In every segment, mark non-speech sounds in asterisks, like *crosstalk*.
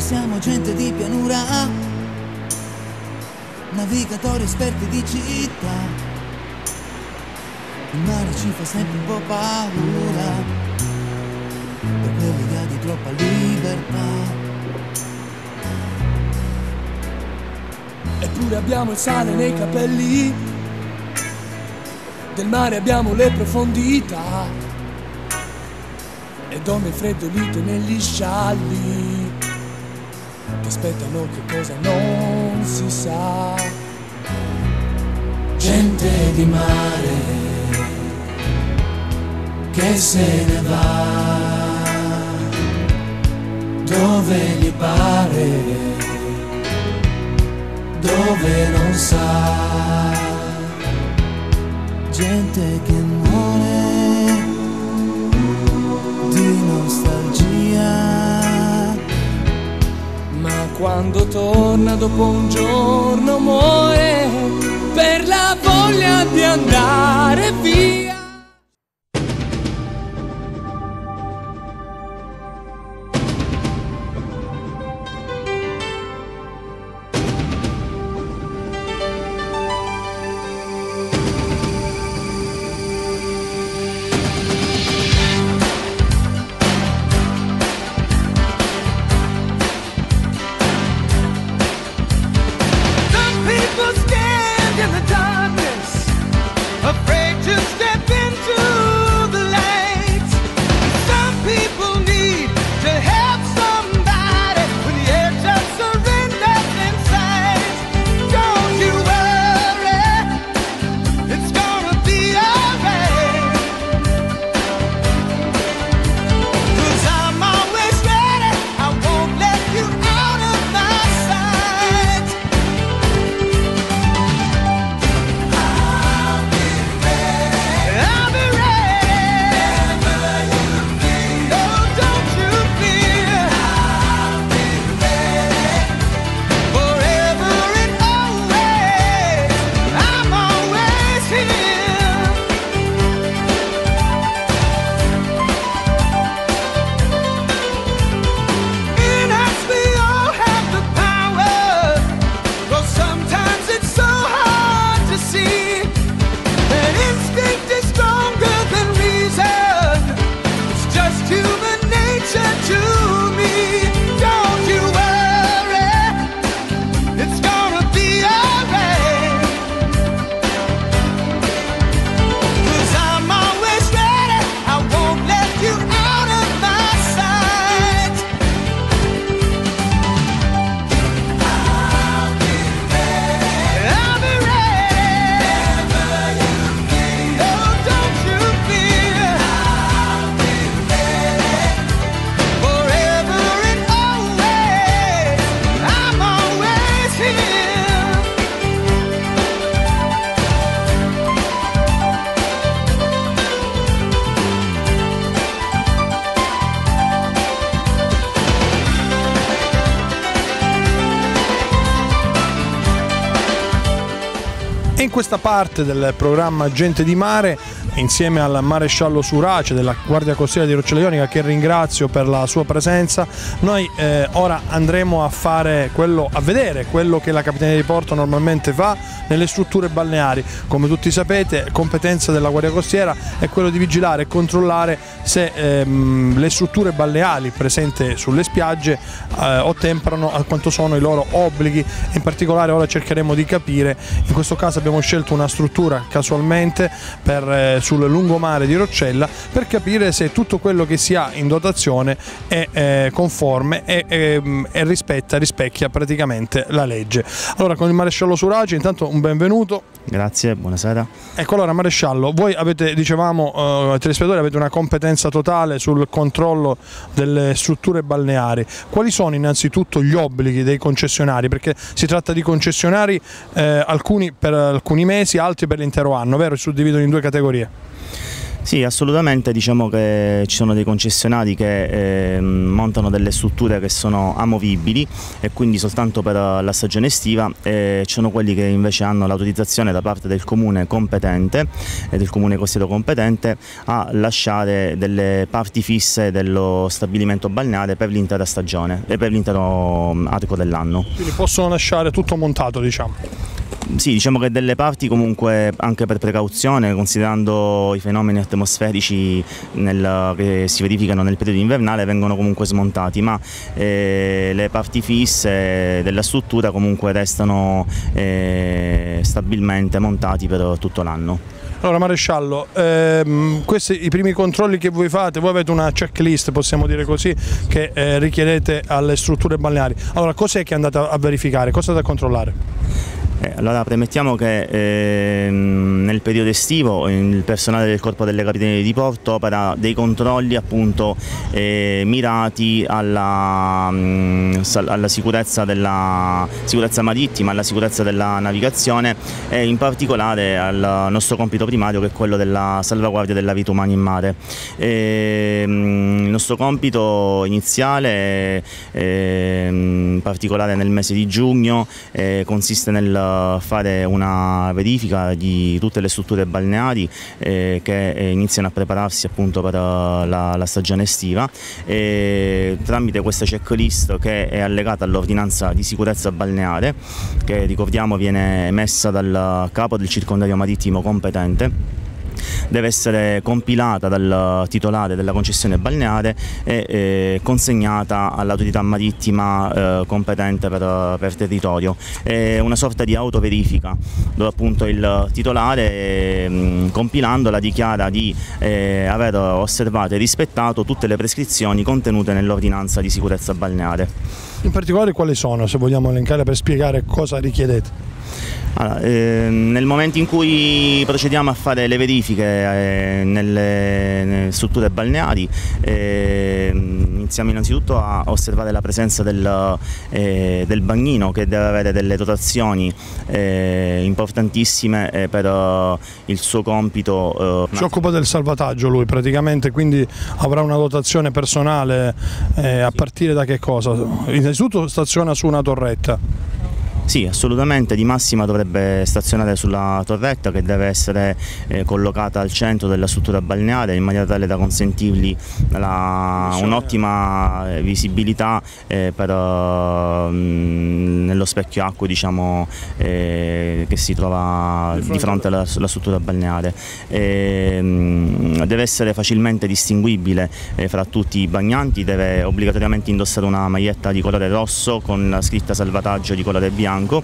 Noi siamo gente di pianura, navigatori esperti di città. Il mare ci fa sempre un po' paura, per quell'idea di troppa libertà. Eppure abbiamo il sale nei capelli, del mare abbiamo le profondità. Ed donne freddolite negli scialli. che aspettano che cosa non si sa. Gente di mare che se ne va dove gli pare dove non sa. Gente che muore di nostalgia. Quando torna dopo un giorno muore per la voglia di andare via. Questa parte del programma Gente di Mare, insieme al maresciallo Surace della Guardia Costiera di Roccia Ionica, che ringrazio per la sua presenza, noi eh, ora andremo a fare quello, a vedere quello che la Capitaneria di Porto normalmente fa nelle strutture balneari. Come tutti sapete, competenza della Guardia Costiera è quello di vigilare e controllare se ehm, le strutture balneari presenti sulle spiagge eh, ottemperano a quanto sono i loro obblighi. In particolare ora cercheremo di capire, in questo caso abbiamo scelto una struttura casualmente per, eh, sul lungomare di Roccella per capire se tutto quello che si ha in dotazione è eh, conforme e, ehm, e rispetta, rispecchia praticamente la legge. Allora con il maresciallo Suraci intanto un benvenuto. Grazie, buonasera. Ecco allora maresciallo, voi avete, dicevamo, eh, telespettatori, avete una competenza totale sul controllo delle strutture balneari. Quali sono innanzitutto gli obblighi dei concessionari? Perché si tratta di concessionari eh, alcuni per alcuni mesi, altri per l'intero anno, vero? Si suddividono in due categorie. Sì, assolutamente, diciamo che ci sono dei concessionari che eh, montano delle strutture che sono amovibili e quindi soltanto per la stagione estiva e ci sono quelli che invece hanno l'autorizzazione da parte del comune competente e del comune costiero competente a lasciare delle parti fisse dello stabilimento balneare per l'intera stagione e per l'intero arco dell'anno. Quindi possono lasciare tutto montato, diciamo. Sì, diciamo che delle parti comunque anche per precauzione, considerando i fenomeni atmosferici nel, che si verificano nel periodo invernale, vengono comunque smontati, ma eh, le parti fisse della struttura comunque restano eh, stabilmente montati per tutto l'anno. Allora Maresciallo, ehm, questi i primi controlli che voi fate, voi avete una checklist, possiamo dire così, che eh, richiedete alle strutture balneari. Allora cos'è che andate a verificare, cosa da controllare? Eh, allora premettiamo che eh, nel periodo estivo il personale del Corpo delle Capitanerie di Porto opera dei controlli appunto eh, mirati alla, mh, mm, alla sicurezza, della, sicurezza marittima, alla sicurezza della navigazione e in particolare al nostro compito primario che è quello della salvaguardia della vita umana in mare. E, mh, mm, il nostro compito iniziale, eh, in particolare nel mese di giugno, eh, consiste nel fare una verifica di tutte le strutture balneari eh, che eh, iniziano a prepararsi appunto per eh, la, la stagione estiva. Tramite questa checklist che è allegata all'ordinanza di sicurezza balneare che ricordiamo viene emessa dal capo del circondario marittimo competente deve essere compilata dal titolare della concessione balneare e eh, consegnata all'autorità marittima eh, competente per, per, territorio. È una sorta di autoverifica dove appunto il titolare eh, compilandola dichiara di eh, aver osservato e rispettato tutte le prescrizioni contenute nell'ordinanza di sicurezza balneare. In particolare quali sono, se vogliamo elencare per spiegare cosa richiedete? Allora, eh, nel momento in cui procediamo a fare le verifiche eh, nelle, nelle, strutture balneari eh, iniziamo innanzitutto a osservare la presenza del, eh, del bagnino che deve avere delle dotazioni eh, importantissime eh, per il suo compito. Si occupa del salvataggio lui praticamente, quindi avrà una dotazione personale a partire da che cosa? Innanzitutto staziona su una torretta. Sì, assolutamente, di massima dovrebbe stazionare sulla torretta che deve essere eh, collocata al centro della struttura balneare in maniera tale da consentirgli un'ottima eh, visibilità eh, per, uh, nello specchio acqua diciamo, eh, che si trova di fronte alla, alla struttura balneare. Um, deve essere facilmente distinguibile eh, fra tutti i bagnanti, deve obbligatoriamente indossare una maglietta di colore rosso con la scritta salvataggio di colore bianco bianco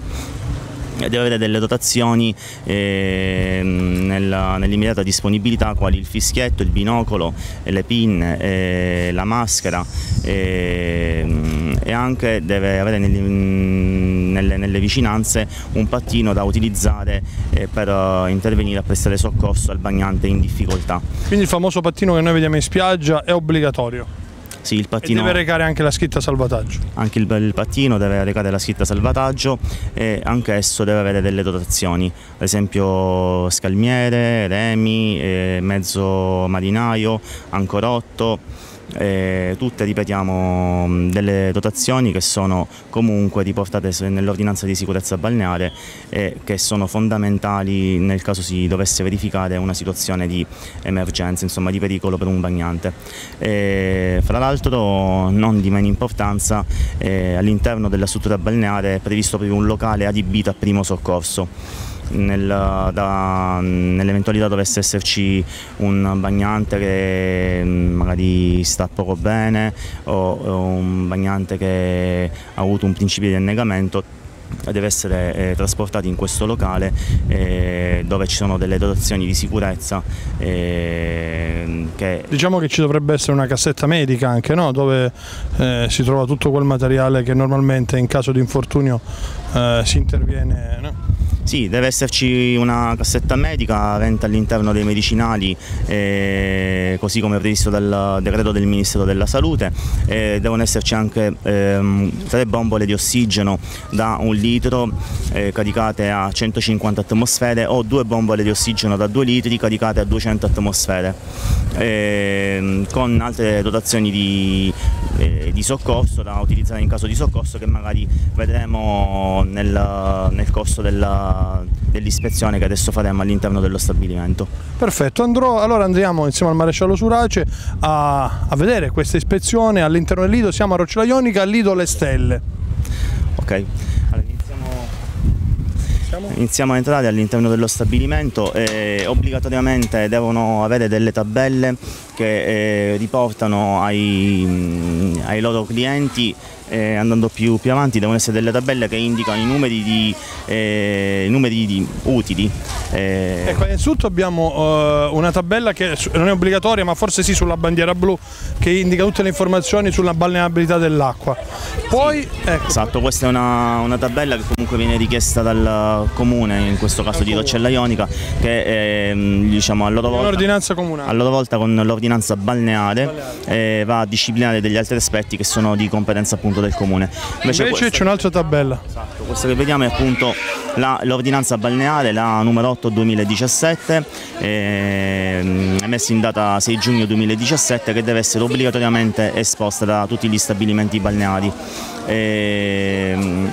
deve avere delle dotazioni eh, nell'immediata disponibilità quali il fischietto, il binocolo, le pinne, eh, la maschera eh, e anche deve avere nelle, nelle, nelle, vicinanze un pattino da utilizzare eh, per uh, intervenire a prestare soccorso al bagnante in difficoltà. Quindi il famoso pattino che noi vediamo in spiaggia è obbligatorio? Sì, il pattino, e deve recare anche la scritta salvataggio. Anche il, il, pattino deve recare la scritta salvataggio e anche esso deve avere delle dotazioni, ad esempio scalmiere, remi, eh, mezzo marinaio, ancorotto eh, tutte ripetiamo delle dotazioni che sono comunque riportate nell'ordinanza di sicurezza balneare e che sono fondamentali nel caso si dovesse verificare una situazione di emergenza, insomma di pericolo per un bagnante. E, fra l'altro non di meno importanza eh, all'interno della struttura balneare è previsto proprio un locale adibito a primo soccorso nell'eventualità dovesse esserci un bagnante che mm, magari sta poco bene o, o un bagnante che ha avuto un principio di annegamento deve essere eh, trasportato in questo locale eh, dove ci sono delle dotazioni di sicurezza eh, che... Diciamo che ci dovrebbe essere una cassetta medica anche no? dove eh, si trova tutto quel materiale che normalmente in caso di infortunio eh, si interviene no? Sì, deve esserci una cassetta medica avente all'interno dei medicinali, eh, così come previsto dal decreto del Ministero della Salute. Eh, devono esserci anche ehm, tre bombole di ossigeno da un litro eh, caricate a 150 atmosfere o due bombole di ossigeno da 2 litri caricate a 200 atmosfere, ehm, con altre dotazioni di, eh, di, soccorso da utilizzare in caso di soccorso che magari vedremo nel, nel corso della dell'ispezione che adesso faremo all'interno dello stabilimento. Perfetto, andrò, allora andiamo insieme al maresciallo Surace a, a vedere questa ispezione all'interno del Lido, siamo a Rocciola Ionica, al Lido Le Stelle. Ok, allora, iniziamo, iniziamo a entrare all'interno dello stabilimento e obbligatoriamente devono avere delle tabelle che eh, riportano ai, ai loro clienti eh, andando più, più, avanti devono essere delle tabelle che indicano i numeri, di, eh, numeri di utili. Eh. Ecco, innanzitutto abbiamo uh, una tabella che non è obbligatoria ma forse sì sulla bandiera blu che indica tutte le informazioni sulla balneabilità dell'acqua. Poi, ecco. Esatto, questa è una, una, tabella che comunque viene richiesta dal comune, in questo caso di Roccella Ionica, che ehm, diciamo, a, loro volta, a loro volta con l'ordinanza balneare, balneare. Eh, va a disciplinare degli altri aspetti che sono di competenza appunto appunto del comune. Invece, Invece c'è un'altra tabella. Esatto, questa che vediamo è appunto l'ordinanza balneare, la numero 8 2017, eh, emessa in data 6 giugno 2017 che deve essere obbligatoriamente esposta da tutti gli stabilimenti balneari. Eh,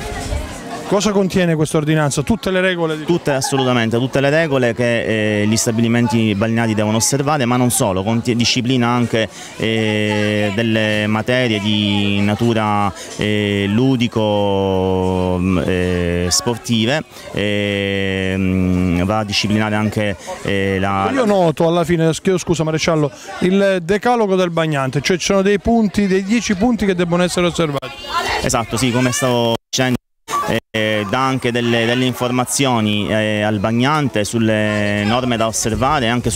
Cosa contiene questa ordinanza? Tutte le regole? Di... Tutte, assolutamente, tutte le regole che eh, gli stabilimenti balneari devono osservare, ma non solo, disciplina anche eh, delle materie di natura eh, ludico mm, eh, sportive, mm, va a disciplinare anche eh, la... Io noto alla fine, scusa Maresciallo, il decalogo del bagnante, cioè ci sono dei punti, dei 10 punti che debbono essere osservati. Esatto, sì, come stavo dicendo eh, dà anche delle, delle informazioni eh, al bagnante sulle norme da osservare e anche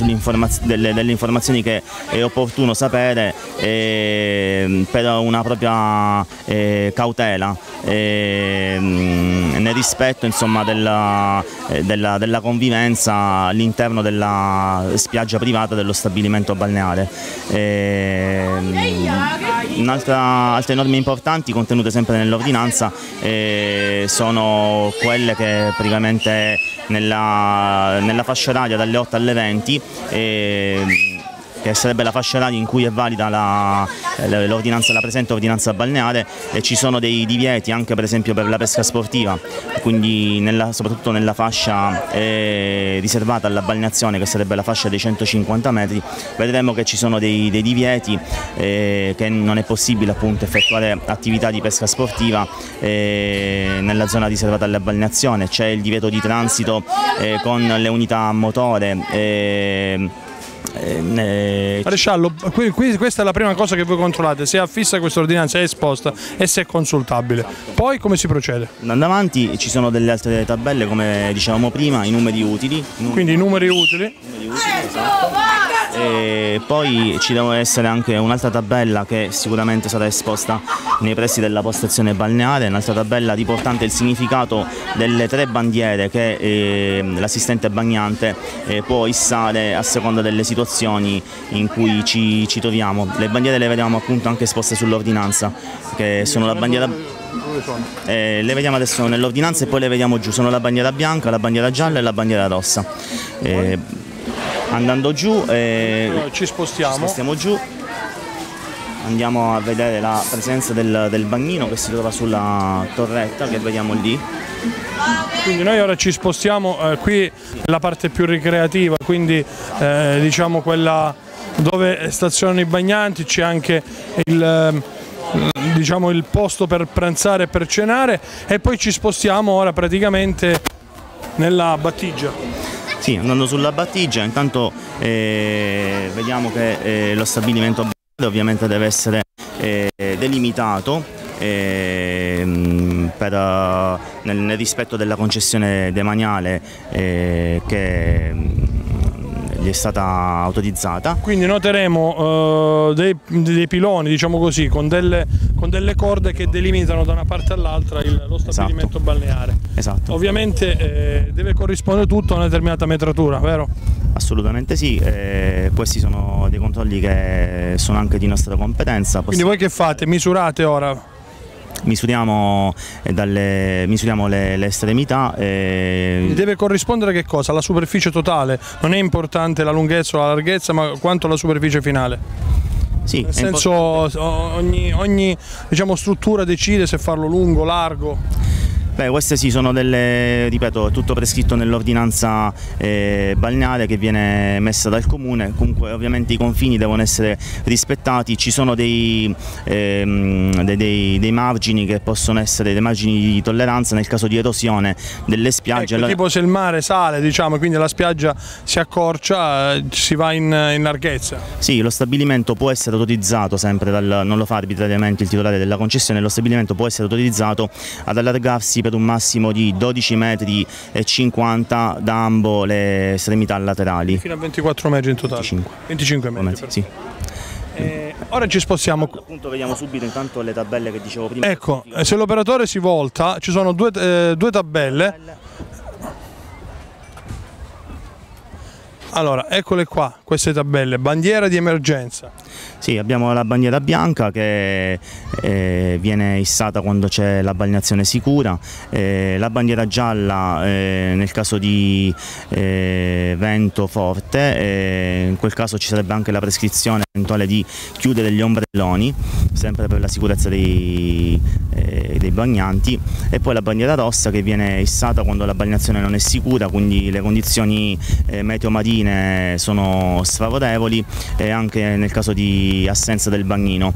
delle, delle, informazioni che è opportuno sapere eh, per una propria eh, cautela ehm, nel rispetto insomma, della, eh, della, della, convivenza all'interno della spiaggia privata dello stabilimento balneare. Ehm, altre norme importanti contenute sempre nell'ordinanza sono quelle che praticamente nella, nella fascia oraria dalle 8 alle 20 eh, che sarebbe la fascia oraria in cui è valida la, la presente ordinanza balneare e ci sono dei divieti anche per esempio per la pesca sportiva, quindi nella, soprattutto nella fascia eh, riservata alla balneazione che sarebbe la fascia dei 150 metri, vedremo che ci sono dei, dei divieti eh, che non è possibile appunto effettuare attività di pesca sportiva eh, nella zona riservata alla balneazione, c'è il divieto di transito eh, con le unità a motore eh, Maresciallo, questa è la prima cosa che voi controllate, se è affissa questa ordinanza è esposta e se è consultabile. Poi come si procede? Andando avanti ci sono delle altre tabelle come dicevamo prima, i numeri utili. Quindi i numeri utili. Numeri utili esatto. E poi ci deve essere anche un'altra tabella che sicuramente sarà esposta nei pressi della postazione balneare, un'altra tabella riportante il significato delle tre bandiere che eh, l'assistente bagnante eh, può issare a seconda delle situazioni in cui ci, ci troviamo. Le bandiere le vediamo appunto anche esposte sull'ordinanza, che sono la bandiera eh, le vediamo adesso nell'ordinanza e poi le vediamo giù, sono la bandiera bianca, la bandiera gialla e la bandiera rossa. Eh, andando giù eh, ci spostiamo. ci spostiamo giù. Andiamo a vedere la presenza del, del bagnino che si trova sulla torretta che vediamo lì. Quindi noi ora ci spostiamo eh, qui nella parte più ricreativa quindi eh, diciamo quella dove stazionano i bagnanti c'è anche il eh, diciamo il posto per pranzare e per cenare e poi ci spostiamo ora praticamente nella battigia sì, andando sulla battigia, intanto eh, vediamo che eh, lo stabilimento ovviamente deve essere eh, delimitato ehm, per, nel, nel, rispetto della concessione demaniale eh, che gli è stata autorizzata. Quindi noteremo uh, dei, dei, piloni, diciamo così, con delle, con delle, corde che delimitano da una parte all'altra lo stabilimento esatto. balneare. Esatto. Ovviamente eh, deve corrispondere tutto a una determinata metratura, vero? Assolutamente sì, eh, questi sono dei controlli che sono anche di nostra competenza. Quindi voi che fate? Misurate ora? Misuriamo, eh, dalle, misuriamo le, le, estremità. E... Deve corrispondere che cosa? Alla superficie totale? Non è importante la lunghezza o la larghezza, ma quanto la superficie finale? Sì, Nel senso ogni, ogni diciamo, struttura decide se farlo lungo, largo. Beh, queste sì sono delle, ripeto, tutto prescritto nell'ordinanza eh, balneare che viene messa dal comune, comunque ovviamente i confini devono essere rispettati, ci sono dei, ehm, dei, dei, dei margini che possono essere dei margini di tolleranza nel caso di erosione delle spiagge. Ecco, allora... Tipo se il mare sale, diciamo, quindi la spiaggia si accorcia, eh, si va in, in, larghezza. Sì, lo stabilimento può essere autorizzato sempre, dal, non lo fa arbitrariamente il titolare della concessione, lo stabilimento può essere autorizzato ad allargarsi per un massimo di 12 metri e 50 da ambo le estremità laterali. Fino a 24 metri in totale? 25. 25 metri, metri sì. Eh, ora ci spostiamo. Appunto vediamo subito intanto le tabelle che dicevo prima. Ecco, se l'operatore si volta ci sono due, eh, due tabelle. Allora, eccole qua, queste tabelle, bandiera di emergenza. Sì, abbiamo la bandiera bianca che eh, viene issata quando c'è la balneazione sicura, eh, la bandiera gialla eh, nel caso di eh, vento forte, eh, in quel caso ci sarebbe anche la prescrizione eventuale di chiudere gli ombrelloni, sempre per la sicurezza dei, eh, dei bagnanti, e poi la bandiera rossa che viene issata quando la balneazione non è sicura, quindi le condizioni meteo marine sono sfavorevoli e anche nel caso di assenza del bagnino.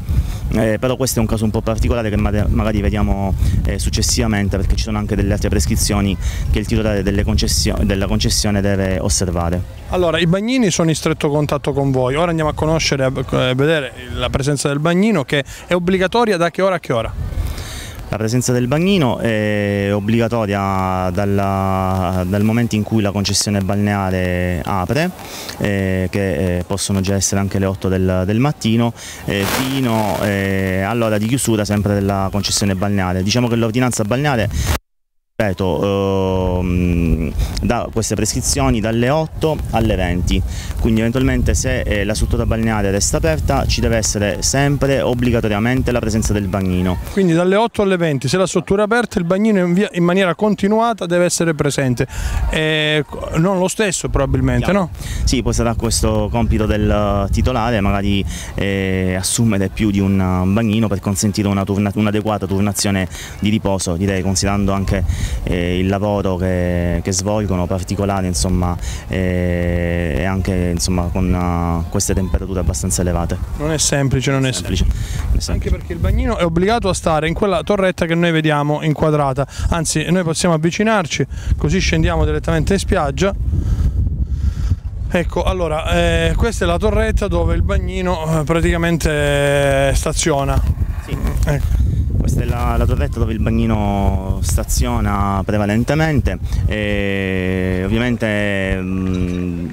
Eh, però questo è un caso un po' particolare che magari vediamo eh, successivamente perché ci sono anche delle altre prescrizioni che il titolare concessio della concessione deve osservare. Allora, i bagnini sono in stretto contatto con voi, ora andiamo a conoscere e vedere la presenza del bagnino che è obbligatoria da che ora a che ora? La presenza del bagnino è obbligatoria dalla, dal momento in cui la concessione balneare apre, eh, che eh, possono già essere anche le 8 del, del mattino, eh, fino eh, all'ora di chiusura sempre della concessione balneare. Diciamo che l'ordinanza balneare ripeto, ehm, da queste prescrizioni dalle 8 alle 20, quindi eventualmente se eh, la struttura balneare resta aperta ci deve essere sempre obbligatoriamente la presenza del bagnino. Quindi dalle 8 alle 20, se la struttura è aperta il bagnino in, via, in maniera continuata deve essere presente, eh, non lo stesso probabilmente Chiaro. no? Sì, poi sarà questo compito del titolare magari eh, assumere più di un bagnino per consentire un'adeguata turnazione di riposo, direi considerando anche eh, il lavoro che, che, svolgono particolare insomma, eh, e anche insomma, con uh, queste temperature abbastanza elevate. Non è semplice, non è semplice. semplice. Anche perché il bagnino è obbligato a stare in quella torretta che noi vediamo inquadrata, anzi noi possiamo avvicinarci così scendiamo direttamente in spiaggia. Ecco, allora, eh, questa è la torretta dove il bagnino eh, praticamente staziona. Sì. Ecco. Questa è la, la, torretta dove il bagnino staziona prevalentemente. E ovviamente mh,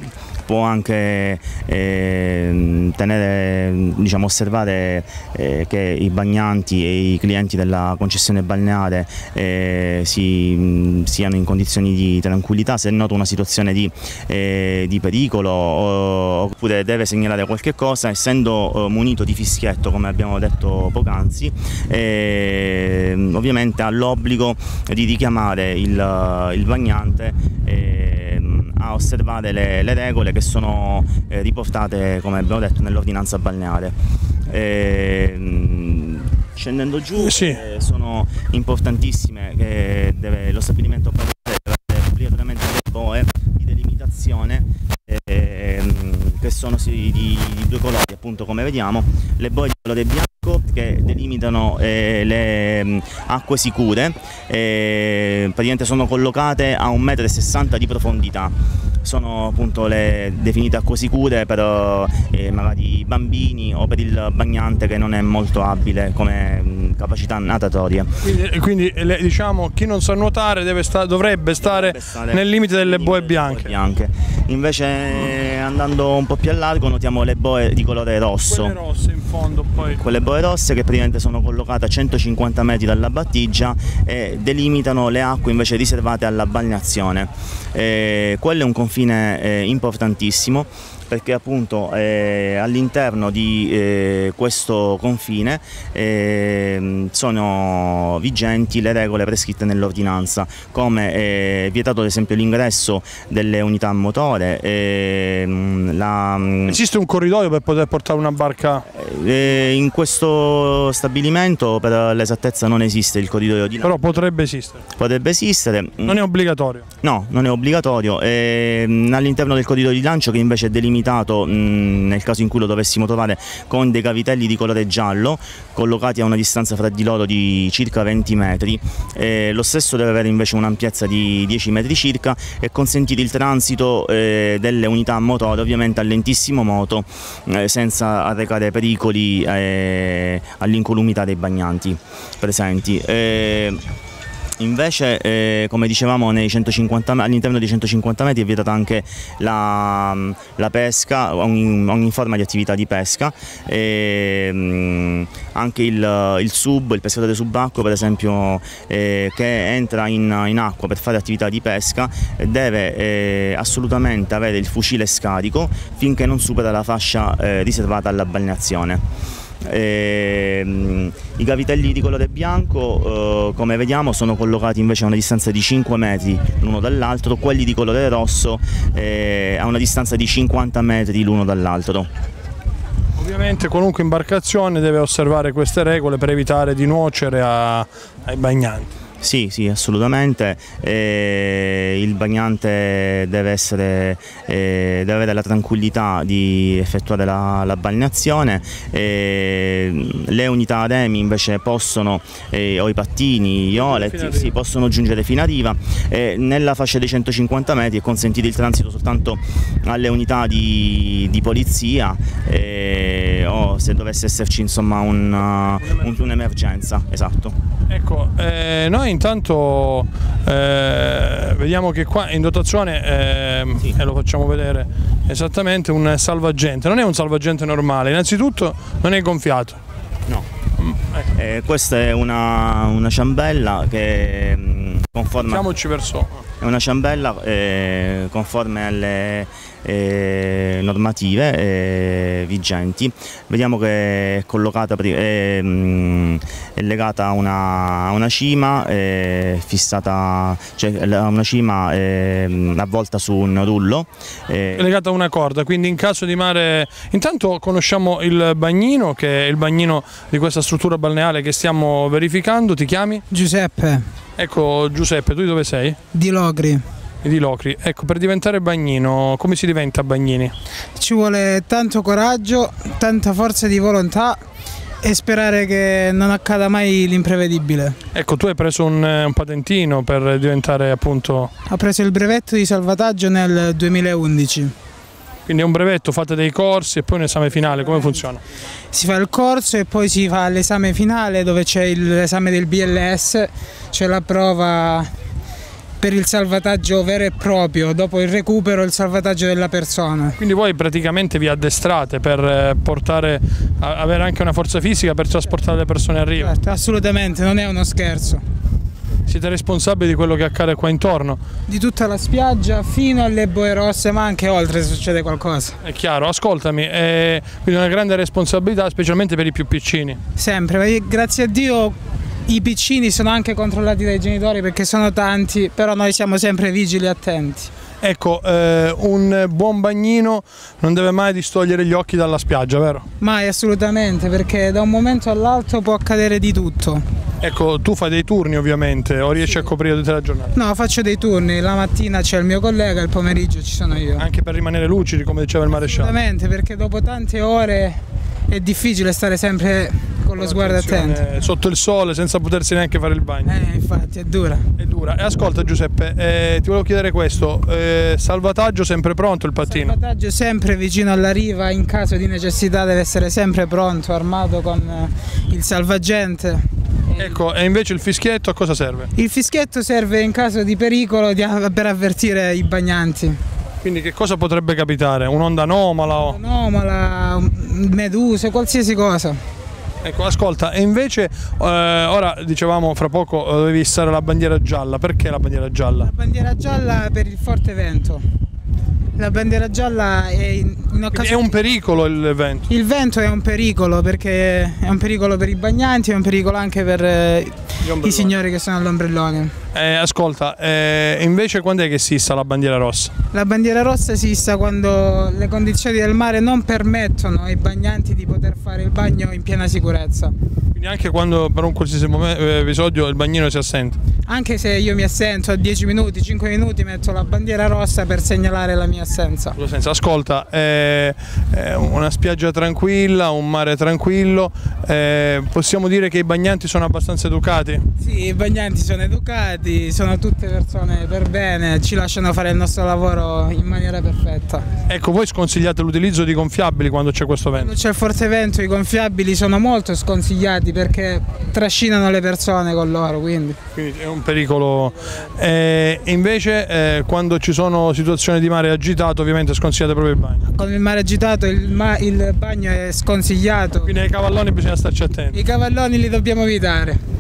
può anche eh, tenere, diciamo, osservare eh, che i bagnanti e i clienti della concessione balneare eh, si, mh, siano in condizioni di tranquillità, se nota una situazione di, eh, di pericolo oppure deve segnalare qualche cosa, essendo eh, munito di fischietto come abbiamo detto poc'anzi, ehm, ovviamente ha l'obbligo di richiamare il, il bagnante ehm, a osservare le, le regole che sono eh, riportate, come abbiamo detto, nell'ordinanza balneare. E, ehm, scendendo giù sì. eh, sono importantissime che deve, lo stabilimento balneare deve avere obbligatoriamente le boe di delimitazione eh, che sono di, di, due colori appunto come vediamo. Le boe di colore bianco che delimitano eh, le mh, acque sicure eh, praticamente sono collocate a 1,60 m di profondità sono appunto le definite acque sicure per eh, magari i bambini o per il bagnante che non è molto abile come capacità natatorie. Quindi, quindi, diciamo chi non sa nuotare sta, dovrebbe, stare dovrebbe, stare nel limite delle boe bianche. bianche. Invece andando un po' più a largo notiamo le boe di colore rosso. Quelle rosse in fondo poi. Quelle boe rosse che praticamente sono collocate a 150 metri dalla battigia e delimitano le acque invece riservate alla balneazione. Eh, quello è un confine eh, importantissimo perché appunto eh, all'interno di eh, questo confine eh, sono vigenti le regole prescritte nell'ordinanza come è vietato ad esempio l'ingresso delle unità a motore ehm, la, mm, esiste un corridoio per poter portare una barca? Eh, in questo stabilimento per l'esattezza non esiste il corridoio di però potrebbe esistere potrebbe esistere non è obbligatorio? no non è obbligatorio ehm, all'interno del corridoio di lancio che invece è delimitato limitato mh, nel caso in cui lo dovessimo trovare con dei cavitelli di colore giallo collocati a una distanza fra di loro di circa 20 metri. Eh, lo stesso deve avere invece un'ampiezza di 10 metri circa e consentire il transito eh, delle unità a motore ovviamente a lentissimo moto eh, senza arrecare pericoli eh, all'incolumità dei bagnanti presenti. Eh, Invece, eh, come dicevamo, all'interno dei 150 metri è vietata anche la, la pesca, ogni, ogni, forma di attività di pesca, e, mh, mm, anche il, il, sub, il pescatore subacqueo per esempio, eh, che entra in, in, acqua per fare attività di pesca deve eh, assolutamente avere il fucile scarico finché non supera la fascia eh, riservata alla balneazione. Eh, I cavitelli di colore bianco eh, come vediamo sono collocati invece a una distanza di 5 metri l'uno dall'altro, quelli di colore rosso eh, a una distanza di 50 metri l'uno dall'altro. Ovviamente qualunque imbarcazione deve osservare queste regole per evitare di nuocere a, ai bagnanti. Sì, sì, assolutamente. Eh, il bagnante deve, essere, eh, deve, avere la tranquillità di effettuare la, la balneazione. Eh, le unità remi invece possono, o i pattini, gli olet, sì, possono giungere fino a riva. nella fascia dei 150 metri è consentito il transito soltanto alle unità di, di polizia o se dovesse esserci insomma un'emergenza. Un, un esatto. Ecco, eh, noi intanto eh, vediamo che qua in dotazione, eh, sì. e lo facciamo vedere esattamente, un salvagente. Non è un salvagente normale, innanzitutto non è gonfiato. No. Mm, ecco. eh, questa è una, una ciambella che mm, conforme... Siamoci verso. È una ciambella eh, conforme alle eh, normative eh, vigenti. Vediamo che è collocata, è, mm, è legata a una, a una cima, è fissata, cioè una cima è, mm, avvolta su un rullo. È legata a una corda, quindi in caso di mare... Intanto conosciamo il bagnino, che è il bagnino di questa struttura balneare che stiamo verificando. Ti chiami? Giuseppe. Ecco Giuseppe, tu di dove sei? Di Logri di Locri. Ecco, per diventare bagnino, come si diventa bagnini? Ci vuole tanto coraggio, tanta forza di volontà e sperare che non accada mai l'imprevedibile. Ecco, tu hai preso un, un, patentino per diventare appunto... Ho preso il brevetto di salvataggio nel 2011. Quindi è un brevetto, fate dei corsi e poi un esame finale, come funziona? Si fa il corso e poi si fa l'esame finale dove c'è l'esame del BLS, c'è la prova per il salvataggio vero e proprio, dopo il recupero il salvataggio della persona. Quindi voi praticamente vi addestrate per eh, portare, avere anche una forza fisica per trasportare le persone a riva? Certo, assolutamente, non è uno scherzo. Siete responsabili di quello che accade qua intorno? Di tutta la spiaggia fino alle boe rosse, ma anche oltre se succede qualcosa. È chiaro, ascoltami, è quindi una grande responsabilità specialmente per i più piccini. Sempre, grazie a Dio i piccini sono anche controllati dai genitori perché sono tanti, però noi siamo sempre vigili e attenti. Ecco, eh, un buon bagnino non deve mai distogliere gli occhi dalla spiaggia, vero? Mai, assolutamente, perché da un momento all'altro può accadere di tutto. Ecco, tu fai dei turni ovviamente, o riesci sì. a coprire tutta la giornata? No, faccio dei turni, la mattina c'è il mio collega, il pomeriggio ci sono io. Anche per rimanere lucidi, come diceva il maresciallo? Assolutamente, perché dopo tante ore è difficile stare sempre con lo sguardo attento. Sotto il sole senza potersi neanche fare il bagno. Eh, infatti, è dura. È dura. E ascolta Giuseppe, eh, ti volevo chiedere questo, eh, salvataggio sempre pronto il pattino? Salvataggio sempre vicino alla riva, in caso di necessità deve essere sempre pronto, armato con eh, il salvagente. Ecco, e invece il fischietto a cosa serve? Il fischietto serve in caso di pericolo per avvertire i bagnanti. Quindi che cosa potrebbe capitare? Un'onda anomala? o- Anomala, meduse, qualsiasi cosa. Ecco, ascolta, e invece eh, ora dicevamo fra poco eh, dovevi stare la bandiera gialla, perché la bandiera gialla? La bandiera gialla per il forte vento. La bandiera gialla è in, Quindi è occasione... un pericolo il vento. Il vento è un pericolo perché è un pericolo per i bagnanti, è un pericolo anche per eh, i signori che sono all'ombrellone. Eh, ascolta, eh, invece quando è che si issa la bandiera rossa? La bandiera rossa si issa quando le condizioni del mare non permettono ai bagnanti di poter fare il bagno in piena sicurezza. Quindi anche quando per un qualsiasi eh, episodio il bagnino si assente. Anche se io mi assento a 10 minuti, 5 minuti metto la bandiera rossa per segnalare la mia assenza. Ascolta, è, è una spiaggia tranquilla, un mare tranquillo, eh, possiamo dire che i bagnanti sono abbastanza educati? Sì, i bagnanti sono educati, sono tutte persone per bene, ci lasciano fare il nostro lavoro in maniera perfetta. Ecco, voi sconsigliate l'utilizzo di gonfiabili quando c'è questo vento? Quando c'è il forte vento i gonfiabili sono molto sconsigliati perché trascinano le persone con loro, quindi. Quindi è un pericolo. Eh, invece eh, quando ci sono situazioni di mare agitato ovviamente sconsigliate proprio il bagno. Con il mare agitato il, ma- il bagno è sconsigliato. Quindi ai cavalloni bisogna starci attenti. I cavalloni li dobbiamo evitare.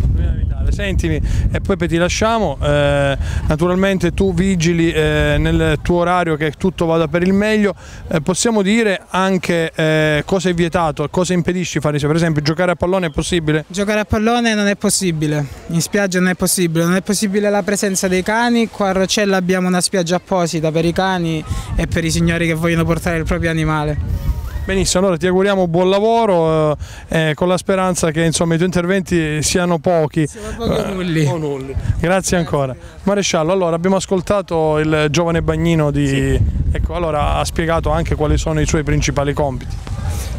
Evitare. Sentimi, e poi poi ti lasciamo. Eh, naturalmente tu vigili eh, nel tuo orario che tutto vada per il meglio. Eh, possiamo dire anche eh, cosa è vietato, cosa impedisci fare? Per esempio, giocare a pallone è possibile? Giocare a pallone non è possibile, in spiaggia non è possibile, non è possibile la presenza dei cani, qua a Rocella abbiamo una spiaggia apposita per i cani e per i signori che vogliono portare il proprio animale. Benissimo, allora ti auguriamo buon lavoro eh, eh, con la speranza che insomma, i tuoi interventi siano pochi. Poco nulli. o nulli. Grazie ancora. Maresciallo, allora abbiamo ascoltato il giovane bagnino di... Ecco, allora ha spiegato anche quali sono i suoi principali compiti.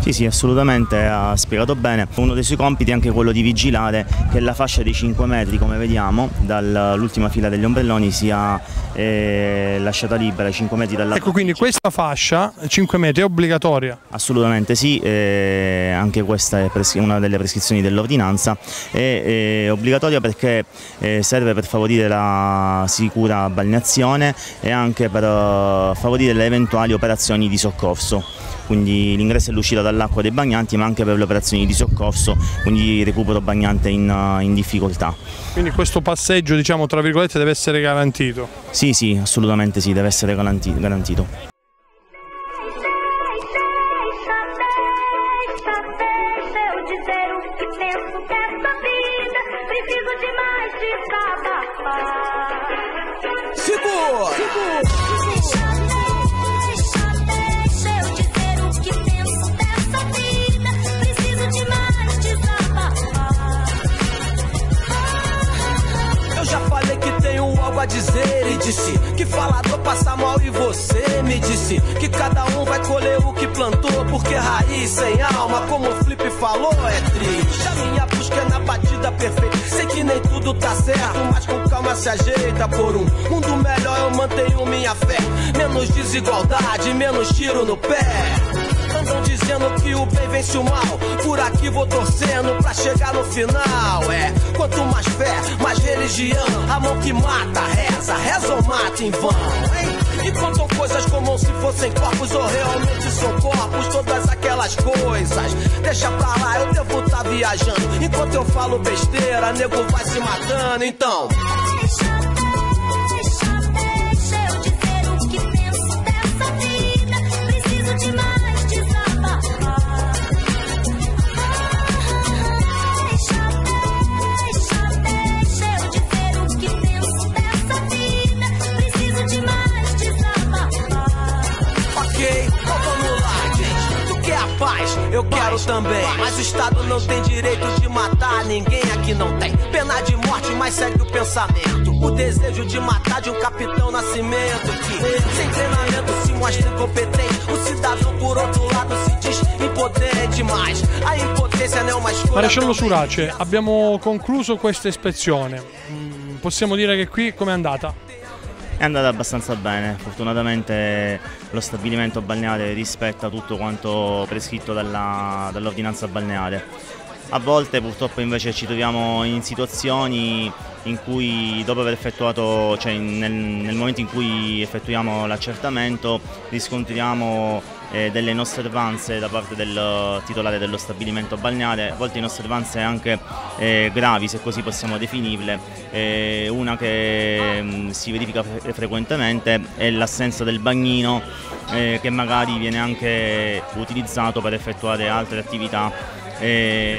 Sì, sì, assolutamente, ha spiegato bene. Uno dei suoi compiti è anche quello di vigilare che la fascia dei 5 metri, come vediamo, dall'ultima fila degli ombrelloni sia eh, lasciata libera, ai 5 metri dalla Ecco, quindi questa fascia, 5 metri, è obbligatoria. Assolutamente sì, eh, anche questa è una delle prescrizioni dell'ordinanza, è, è obbligatoria perché eh, serve per favorire la sicura balneazione e anche per eh, favorire le eventuali operazioni di soccorso, quindi l'ingresso e l'uscita dall'acqua dei bagnanti ma anche per le operazioni di soccorso, quindi recupero bagnante in, eh, in difficoltà. Quindi questo passeggio, diciamo, tra virgolette, deve essere garantito. Sì, sì, assolutamente sì, deve essere garanti- garantito. Disse que falador passa mal e você me disse que cada um vai colher o que plantou porque raiz sem alma, como o Flip falou, é triste. A minha busca é na batida perfeita. Sei que nem tudo tá certo, mas com calma se ajeita por um mundo melhor. Eu mantenho minha fé, menos desigualdade, menos tiro no pé. Andam dizendo que o bem vence o mal. Por aqui vou torcendo pra chegar no final. É, quanto mais fé, mais religião. A mão que mata, reza, reza ou mata em vão. E contam coisas como se fossem corpos ou realmente são corpos. Todas aquelas coisas. Deixa pra lá, eu devo tá viajando. Enquanto eu falo besteira, nego vai se matando. Então. Eu quero também. Mas o Estado não tem direito de matar ninguém aqui não tem. Pena de morte, mas segue o pensamento. O desejo de matar de um capitão nascimento que, sem treinamento, se mostra incompetente. O cidadão, por outro lado, se diz impotente, mas a impotência não é uma escolha. Também. Surace, abbiamo concluso questa ispezione. Possiamo dire che qui com'è andata? È andata abbastanza bene, fortunatamente lo stabilimento balneare rispetta tutto quanto prescritto dall'ordinanza balneare. A volte purtroppo invece ci troviamo in situazioni in cui dopo aver effettuato, cioè nel, nel momento in cui effettuiamo l'accertamento riscontriamo eh, delle inosservanze da parte del titolare dello stabilimento balneare, a volte inosservanze anche eh, gravi se così possiamo definirle. Eh, una che mh, si verifica fre- frequentemente è l'assenza del bagnino eh, che magari viene anche utilizzato per effettuare altre attività.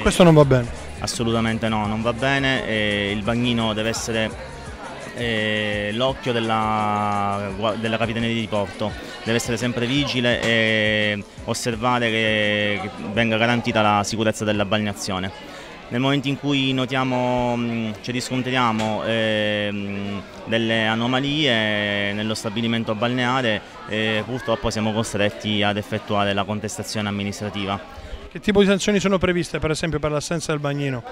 Questo non va bene. Assolutamente no, non va bene, il bagnino deve essere eh, l'occhio della, della Capitaneria di Porto, deve essere sempre vigile e osservare che, che venga garantita la sicurezza della balneazione. Nel momento in cui notiamo, mh, ci riscontriamo ehm, delle anomalie nello stabilimento balneare, eh, purtroppo siamo costretti ad effettuare la contestazione amministrativa. Che tipo di sanzioni sono previste, per esempio, per l'assenza del bagnino?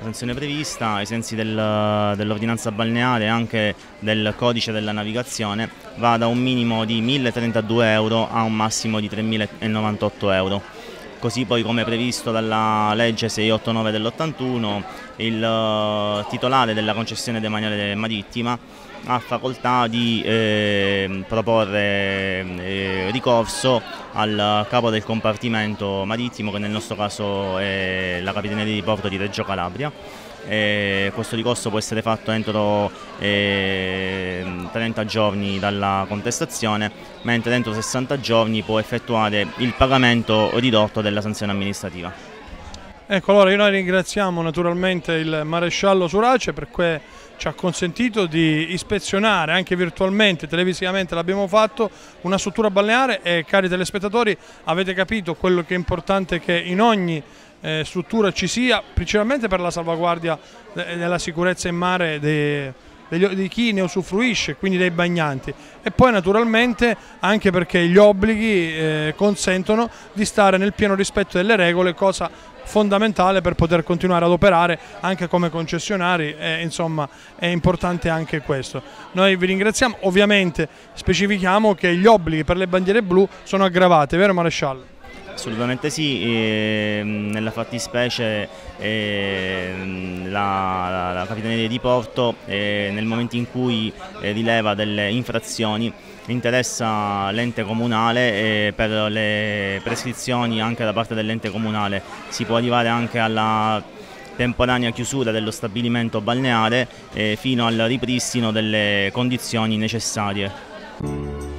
La sanzione prevista ai sensi del- dell'ordinanza balneare e anche del codice della navigazione va da un minimo di 1032 euro a un massimo di 3098 euro. Così poi come previsto dalla legge 689 dell'81 il eh, titolare della concessione demaniale marittima ha facoltà di eh, proporre eh, ricorso al capo del compartimento marittimo che nel nostro caso è la Capitaneria di Porto di Reggio Calabria. Eh, questo ricorso può essere fatto entro eh, 30 giorni dalla contestazione, mentre entro 60 giorni può effettuare il pagamento ridotto della sanzione amministrativa. Ecco, allora noi ringraziamo naturalmente il maresciallo Surace perché ci ha consentito di ispezionare anche virtualmente, televisivamente l'abbiamo fatto, una struttura balneare e cari telespettatori avete capito quello che è importante che in ogni eh, struttura ci sia, principalmente per la salvaguardia de- della sicurezza in mare dei, di chi ne usufruisce, quindi dei bagnanti. E poi naturalmente anche perché gli obblighi eh, consentono di stare nel pieno rispetto delle regole, cosa fondamentale per poter continuare ad operare anche come concessionari e insomma è importante anche questo. Noi vi ringraziamo, ovviamente specifichiamo che gli obblighi per le bandiere blu sono aggravati, vero maresciallo? Assolutamente sì, ehm, nella fattispecie ehm, la, la- la Capitaneria di Porto eh, nel momento in cui eh, rileva delle infrazioni interessa l'ente comunale e per le prescrizioni anche da parte dell'ente comunale si può arrivare anche alla temporanea chiusura dello stabilimento balneare eh, fino al ripristino delle condizioni necessarie.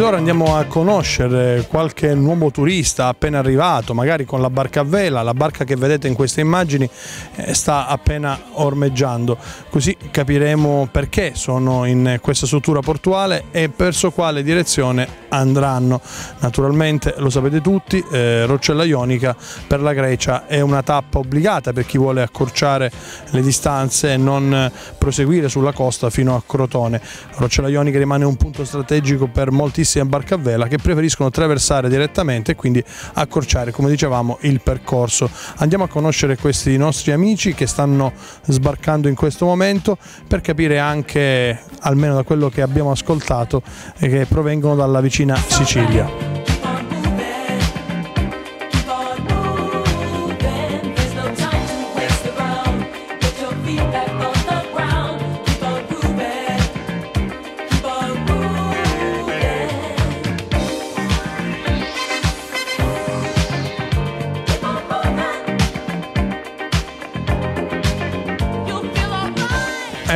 Ed ora andiamo a conoscere qualche nuovo turista appena arrivato, magari con la barca a vela, la barca che vedete in queste immagini eh, sta appena ormeggiando, così capiremo perché sono in questa struttura portuale e verso quale direzione andranno. Naturalmente lo sapete tutti, eh, Roccella Ionica per la Grecia è una tappa obbligata per chi vuole accorciare le distanze e non proseguire sulla costa fino a Crotone. Roccella Ionica rimane un punto strategico per moltissimi piccolissime barche a vela che preferiscono attraversare direttamente e quindi accorciare, come dicevamo, il percorso. Andiamo a conoscere questi nostri amici che stanno sbarcando in questo momento per capire anche, almeno da quello che abbiamo ascoltato, eh, che provengono dalla vicina Sicilia.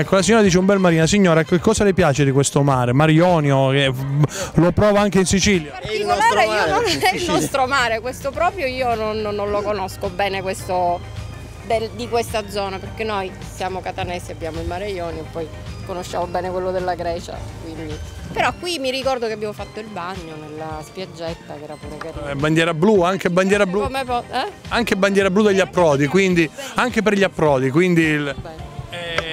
Ecco, la signora dice un bel marina. Signora, che cosa le piace di questo mare? Marionio, che lo prova anche in Sicilia. particolare io non è il nostro mare, questo proprio io non, non- non lo conosco bene questo del- di questa zona perché noi siamo catanesi, abbiamo il mare Ionio e poi conosciamo bene quello della Grecia. quindi- Però qui mi ricordo che abbiamo fatto il bagno nella spiaggetta che era pure carina. Eh, Bandiera blu, anche bandiera blu. Come po- eh? Anche bandiera blu degli approdi, quindi anche per gli approdi, quindi il-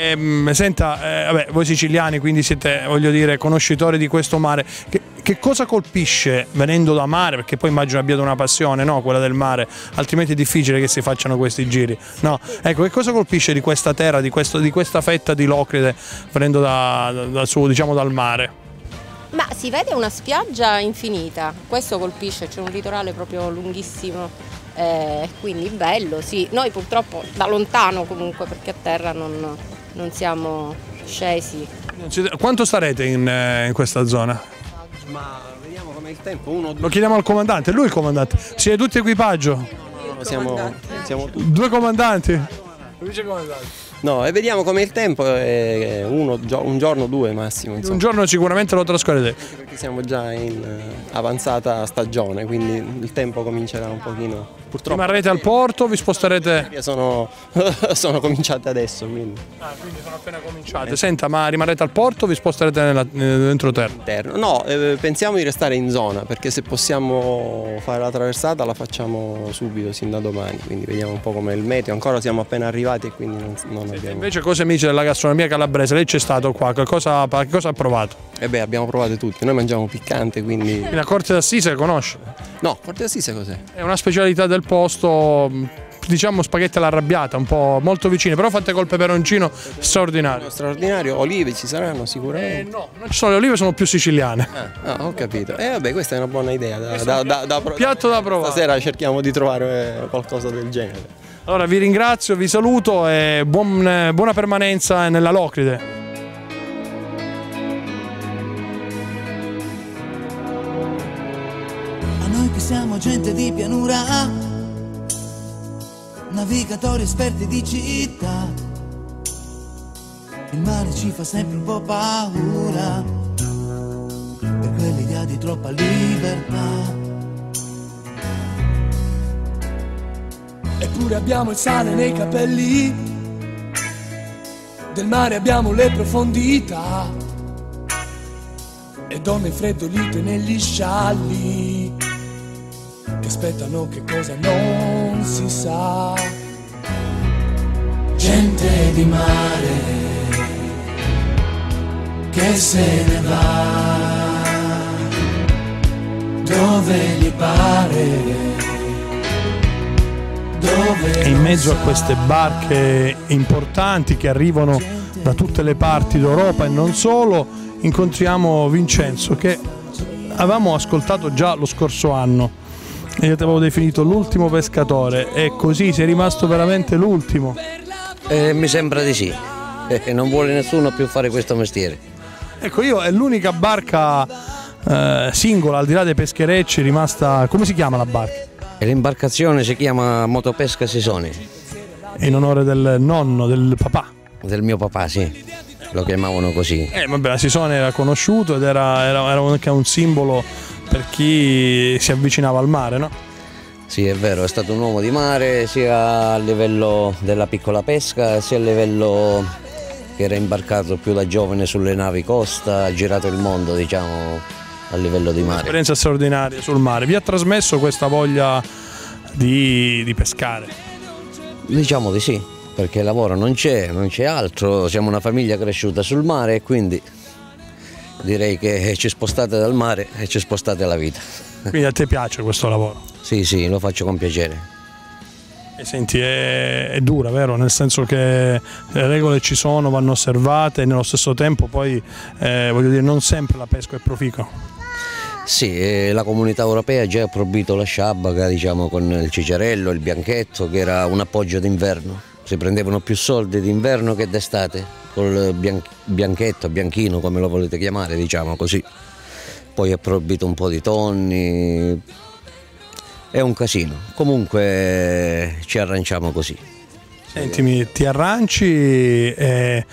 Ehm, senta, eh, vabbè, voi siciliani quindi siete, voglio dire, conoscitori di questo mare. Che, che cosa colpisce venendo da mare? Perché poi immagino abbiate una passione, no? Quella del mare, altrimenti è difficile che si facciano questi giri. No, ecco, che cosa colpisce di questa terra, di, questo- di questa fetta di Locride venendo da, da- da su, diciamo dal mare? Ma si vede una spiaggia infinita, questo colpisce, c'è un litorale proprio lunghissimo, eh, quindi bello, sì. Noi purtroppo da lontano comunque perché a terra non, non siamo scesi. Quanto starete in, eh, in questa zona? Ma vediamo com'è il tempo. Uno, Lo chiediamo al comandante, lui è il comandante. Siete tutti equipaggio? due, siamo, siamo tutti. Due comandanti? Vice comandante. No, e vediamo com'è il tempo. eh, uno, gio- un giorno, due massimo. Insomma. Un giorno sicuramente lo trascorrete. Perché siamo già in eh, avanzata stagione, quindi il tempo comincerà un pochino. Purtroppo Rimarrete al porto, vi sposterete. sono, *laughs* sono cominciate adesso, quindi Ah, quindi sono appena cominciate. Senta, ma rimarrete al porto o vi sposterete nella- eh, dentro terra? interno. No, eh, pensiamo di restare in zona perché se possiamo fare la traversata la facciamo subito, sin da domani. Quindi vediamo un po' com'è il meteo. Ancora siamo appena arrivati e quindi non, non abbiamo. Invece cosa mi dice della gastronomia calabrese? Lei c'è stato qua, che cosa, che cosa ha provato? E beh, abbiamo provato tutti. Noi mangiamo piccante, quindi. *laughs* La Corte d'Assise conosce? No, Corte d'Assise cos'è? È una specialità del posto, diciamo spaghetti all'arrabbiata, un po' molto vicine, però fatte col peperoncino straordinario. Straordinario, olive ci saranno sicuramente. no, non ci sono le olive, sono più siciliane. Ah, ho capito. E vabbè, questa è una buona idea. Da, da, da, da Piatto da provare. Stasera cerchiamo di trovare eh, qualcosa del genere. Allora vi ringrazio, vi saluto e buon- eh, buona permanenza nella Locride. A noi che siamo gente di pianura, navigatori esperti di città, il mare ci fa sempre un po' paura, per quell'idea di troppa libertà. Eppure abbiamo il sale nei capelli, del mare abbiamo le profondità, e donne freddolite negli scialli, che aspettano che cosa non si sa. gente di mare che se ne va? Dove gli pare E in mezzo a queste barche importanti che arrivano da tutte le parti d'Europa e non solo, incontriamo Vincenzo che avevamo ascoltato già lo scorso anno e ti avevo definito l'ultimo pescatore e così sei rimasto veramente l'ultimo. Eh, mi sembra di sì. Eh, non vuole nessuno più fare questo mestiere. Ecco, io è l'unica barca eh, singola al di là dei pescherecci rimasta... come si chiama la barca? E l'imbarcazione si chiama Motopesca Sisoni, In onore del nonno, del papà. del mio papà, sì. Lo chiamavano così. Eh, vabbè, la Sisone era conosciuto ed era, era- era anche un simbolo per chi si avvicinava al mare, no? Sì, è vero, è stato un uomo di mare sia a livello della piccola pesca sia a livello che era imbarcato più da giovane sulle navi costa, ha girato il mondo, diciamo, a livello di mare. Esperienza straordinaria sul mare. Vi ha trasmesso questa voglia di, di pescare? Diciamo di sì, perché lavoro non c'è, non c'è altro, siamo una famiglia cresciuta sul mare e quindi direi che ci spostate dal mare e ci spostate la vita. Quindi a te piace questo lavoro? Sì, sì, lo faccio con piacere. E senti, è, è dura, vero? Nel senso che le regole ci sono, vanno osservate e nello stesso tempo poi, eh, voglio dire, non sempre la pesca è proficua. Sì, eh, la comunità europea già ha proibito la sciabaca, diciamo, con il cicerello, il bianchetto, che era un appoggio d'inverno. Si prendevano più soldi d'inverno che d'estate, col bian- bianchetto, bianchino, come lo volete chiamare, diciamo così. Poi ha proibito un po' di tonni. È un casino. Comunque ci arranciamo così. Sentimi, ti arranci e,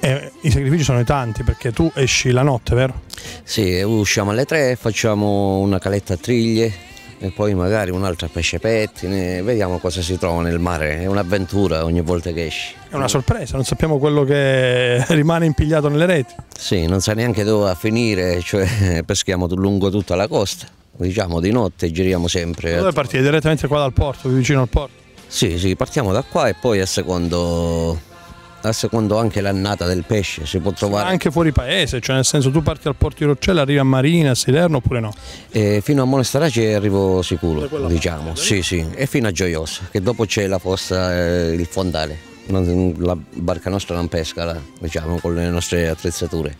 e i sacrifici sono tanti perché tu esci la notte, vero? Sì, usciamo alle tre, facciamo una caletta a triglie e poi magari un'altra a pesce pettine, vediamo cosa si trova nel mare, è un'avventura ogni volta che esci. È una sorpresa, non sappiamo quello che *laughs* rimane impigliato nelle reti. Sì, non sa neanche dove va a finire, cioè *laughs* peschiamo lungo tutta la costa, diciamo di notte giriamo sempre. Dove partite? Direttamente qua dal porto, vicino al porto? Sì, sì, partiamo da qua e poi a secondo, a secondo anche l'annata del pesce si può trovare. Anche fuori paese, cioè nel senso tu parti al porto di Roccella, arrivi a Marina, a Siderno oppure no? E fino a Monestarace arrivo sicuro, diciamo, sì sì, e fino a Gioiosa, che dopo c'è la fossa, eh, il fondale. Non- la barca nostra non pesca, là, diciamo, con le nostre attrezzature.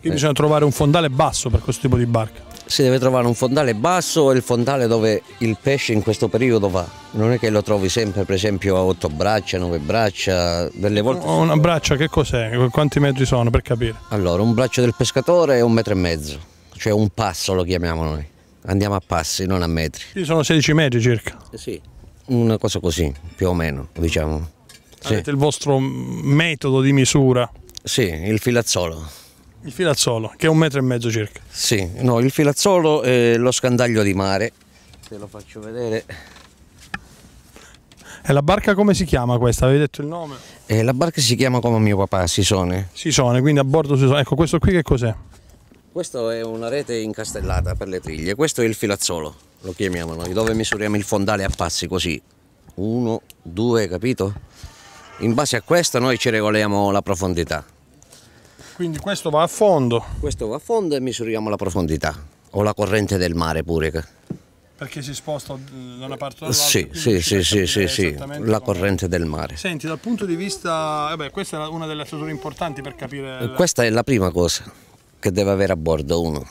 Quindi bisogna trovare un fondale basso per questo tipo di barca. Si deve trovare un fondale basso e il fondale dove il pesce in questo periodo va. Non è che lo trovi sempre, per esempio, a otto braccia, nove braccia, delle volte... Una braccia che cos'è? Quanti metri sono per capire? Allora, un braccio del pescatore è un metro e mezzo, cioè un passo lo chiamiamo noi. Andiamo a passi, non a metri. Quindi sono 16 metri circa. Sì. Una cosa così, più o meno, diciamo. Sì. Avete il vostro metodo di misura. Sì, il filazzolo. Il filazzolo, che è un metro e mezzo circa. Sì, no, il filazzolo è lo scandaglio di mare. Te lo faccio vedere. E la barca come si chiama questa? Avevi detto il nome? Eh, la barca si chiama come mio papà, Sisone. Sisone, quindi a bordo Sisone. Ecco, questo qui che cos'è? Questo è una rete incastellata per le triglie, questo è il filazzolo, lo chiamiamo noi, dove misuriamo il fondale a passi così. Uno, due, capito? In base a questo noi ci regoliamo la profondità. Quindi questo va a fondo. Questo va a fondo e misuriamo la profondità. O la corrente del mare pure. Perché si sposta da una parte all'altra. Sì, sì, sì, sì, sì, sì, la corrente del mare. Senti, dal punto di vista. Vabbè, questa è una delle attrezzature importanti per capire. Questa è la prima cosa che deve avere a bordo uno,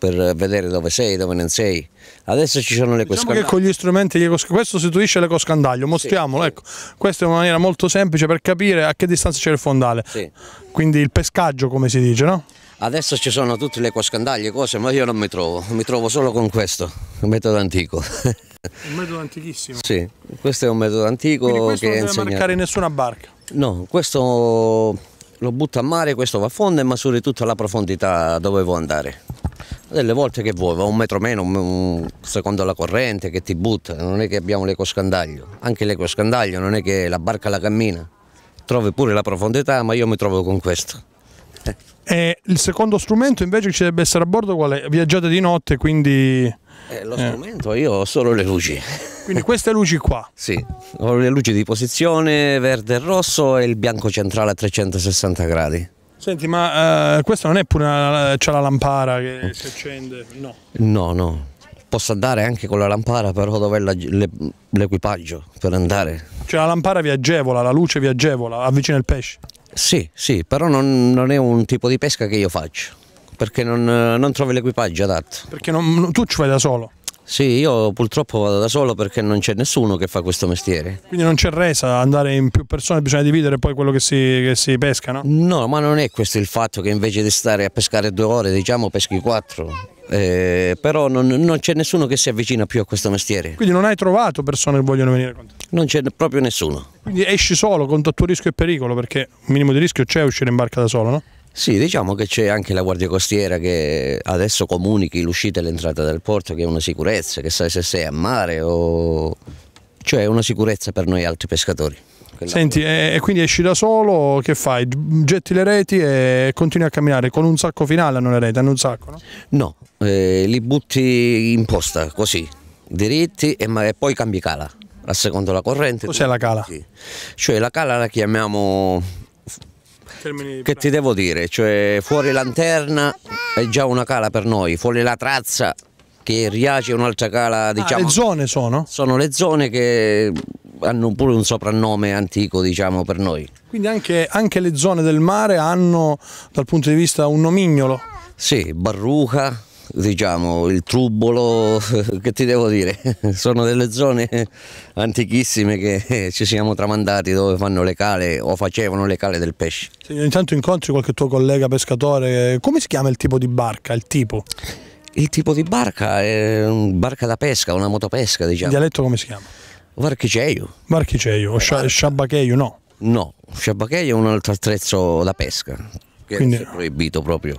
per vedere dove sei, dove non sei. Adesso ci sono le Diciamo che coscandaglie. con gli strumenti di ecos- questo sostituisce l'ecoscandaglio, mostriamolo, ecco. Questa è una maniera molto semplice per capire a che distanza c'è il fondale. Sì. Quindi il pescaggio, come si dice, no? Adesso ci sono tutte le coscandaglie, cose, ma io non mi trovo, mi trovo solo con questo, un metodo antico. Un metodo antichissimo. sì, questo è un metodo antico Quindi questo che non deve insegnato. marcare nessuna barca. No, questo lo butto a mare, questo va a fondo e misuri tutta la profondità dove vuoi andare. Delle volte che vuoi, va un metro meno, un- secondo la corrente che ti butta, non è che abbiamo l'ecoscandaglio. Anche l'ecoscandaglio non è che la barca la cammina. Trovi pure la profondità, ma io mi trovo con questo. E il secondo strumento invece che ci deve essere a bordo qual è? Viaggiate di notte, quindi. Eh, lo strumento io ho solo le luci. Quindi queste luci qua. *laughs* Sì, ho le luci di posizione, verde e rosso e il bianco centrale a 360 gradi. Senti, ma eh, questa non è pure una, c'è la lampara che si accende? No. No, no. Posso andare anche con la lampara, però dov'è l'equipaggio per andare? Cioè la lampara vi agevola, la luce vi agevola, avvicina il pesce. Sì, sì, però non, non è un tipo di pesca che io faccio, perché non, non trovi l'equipaggio adatto. Perché non- tu ci fai da solo. Sì, io purtroppo vado da solo perché non c'è nessuno che fa questo mestiere. Quindi non c'è resa, andare in più persone, bisogna dividere poi quello che si, che si pesca, no? No, ma non è questo il fatto che invece di stare a pescare due ore, diciamo, peschi quattro. Eh, però non, non c'è nessuno che si avvicina più a questo mestiere. Quindi non hai trovato persone che vogliono venire con te. Non c'è proprio nessuno. Quindi esci solo con tuo rischio e pericolo, perché un minimo di rischio c'è uscire in barca da solo, no? Sì, diciamo che c'è anche la Guardia Costiera che adesso comunichi l'uscita e l'entrata del porto, che è una sicurezza, che sai se sei a mare o... cioè è una sicurezza per noi altri pescatori. Senti, e, quindi esci da solo, che fai? Getti le reti e continui a camminare con un sacco finale, hanno le reti, hanno un sacco, no? No, eh, li butti in posta così, diritti e, ma- e poi cambi cala, a secondo la corrente. Cos'è la cala? Sì. Cioè la cala la chiamiamo Che ti devo dire? Cioè, fuori lanterna è già una cala per noi, fuori la trazza che riace un'altra cala, diciamo. Ah, le zone sono? Sono le zone che hanno pure un soprannome antico, diciamo, per noi. Quindi anche, anche le zone del mare hanno dal punto di vista un nomignolo. Sì, Barruca, diciamo, il Trubolo, *laughs* che ti devo dire? *laughs* Sono delle zone antichissime che *laughs* ci siamo tramandati dove fanno le cale o facevano le cale del pesce. Se ogni tanto incontri qualche tuo collega pescatore, come si chiama il tipo di barca? Il tipo? Il tipo di barca è una barca da pesca, una motopesca, Il diciamo. dialetto come si chiama? Varchiceio. Barchiceio o scia- sciabacheio, no. No, sciabacheio è un altro attrezzo da pesca, che Quindi- è proibito proprio.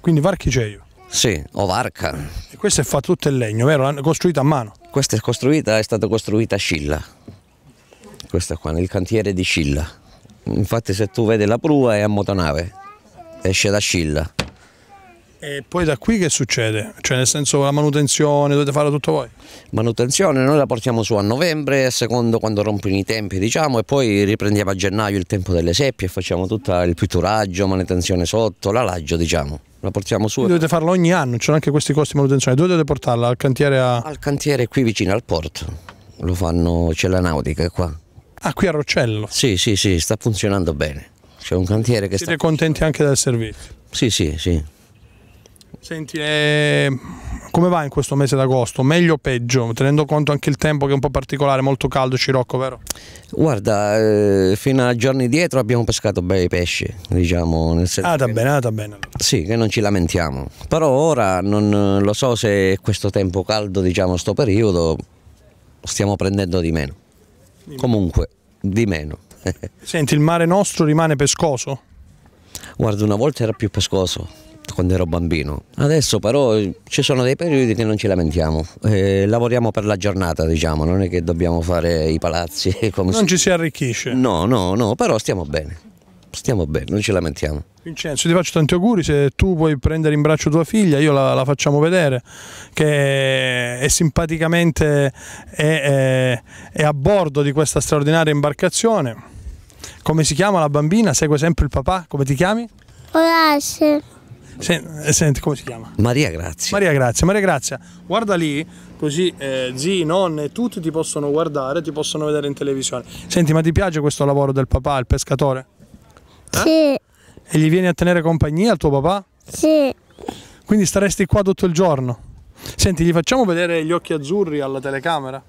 Quindi Varchiceio. Sì, o varca. E questo è fatto tutto in legno, vero? L'hanno costruito a mano. Questa è costruita, è stata costruita a Scilla. Questa qua, nel cantiere di Scilla. Infatti se tu vedi la prua è a motonave, esce da Scilla. E poi da qui che succede? Cioè nel senso la manutenzione, dovete farlo tutto voi? Manutenzione noi la portiamo su a novembre, secondo quando rompono i tempi diciamo, e poi riprendiamo a gennaio il tempo delle seppie e facciamo tutto il pitturaggio, manutenzione sotto, l'alaggio diciamo. La portiamo su Quindi dovete farlo ogni anno, ci sono anche questi costi di manutenzione. Dove dovete portarla? Al cantiere a... al cantiere qui vicino al porto. Lo fanno, c'è la nautica qua. Ah, qui a Roccello. Sì, sì, sì, sta funzionando bene. C'è un cantiere che sta... Siete contenti anche del servizio? Sì, sì, sì. Senti, eh, come va in questo mese d'agosto? Meglio o peggio? Tenendo conto anche il tempo che è un po' particolare, molto caldo, Scirocco, vero? Guarda, eh, fino a giorni dietro abbiamo pescato bei pesci, diciamo. Nel senso Ah, va che- bene, ah, bene. Sì, che non ci lamentiamo. Però ora non lo so se questo tempo caldo, diciamo, sto periodo, stiamo prendendo di meno. Comunque, di meno. *laughs* Senti, il mare nostro rimane pescoso? Guarda, una volta era più pescoso quando ero bambino. Adesso però eh, ci sono dei periodi che non ci lamentiamo. Eh, lavoriamo per la giornata, diciamo, non è che dobbiamo fare i palazzi. *laughs* Come Non ci si arricchisce. No, no, no, però stiamo bene. Stiamo bene, non ci lamentiamo. Vincenzo, ti faccio tanti auguri, se tu puoi prendere in braccio tua figlia, io la, la facciamo vedere, che è simpaticamente è, è- è a bordo di questa straordinaria imbarcazione. Come si chiama la bambina? Segue sempre il papà? Come ti chiami? Orazio. Sen- eh, senti, come si chiama? Maria Grazia. Maria Grazia, Maria Grazia, guarda lì, così eh, zii, nonne, tutti ti possono guardare, ti possono vedere in televisione. Senti, ma ti piace questo lavoro del papà, il pescatore? Sì, E gli vieni a tenere compagnia al tuo papà? sì. Quindi staresti qua tutto il giorno. Senti, gli facciamo vedere gli occhi azzurri alla telecamera?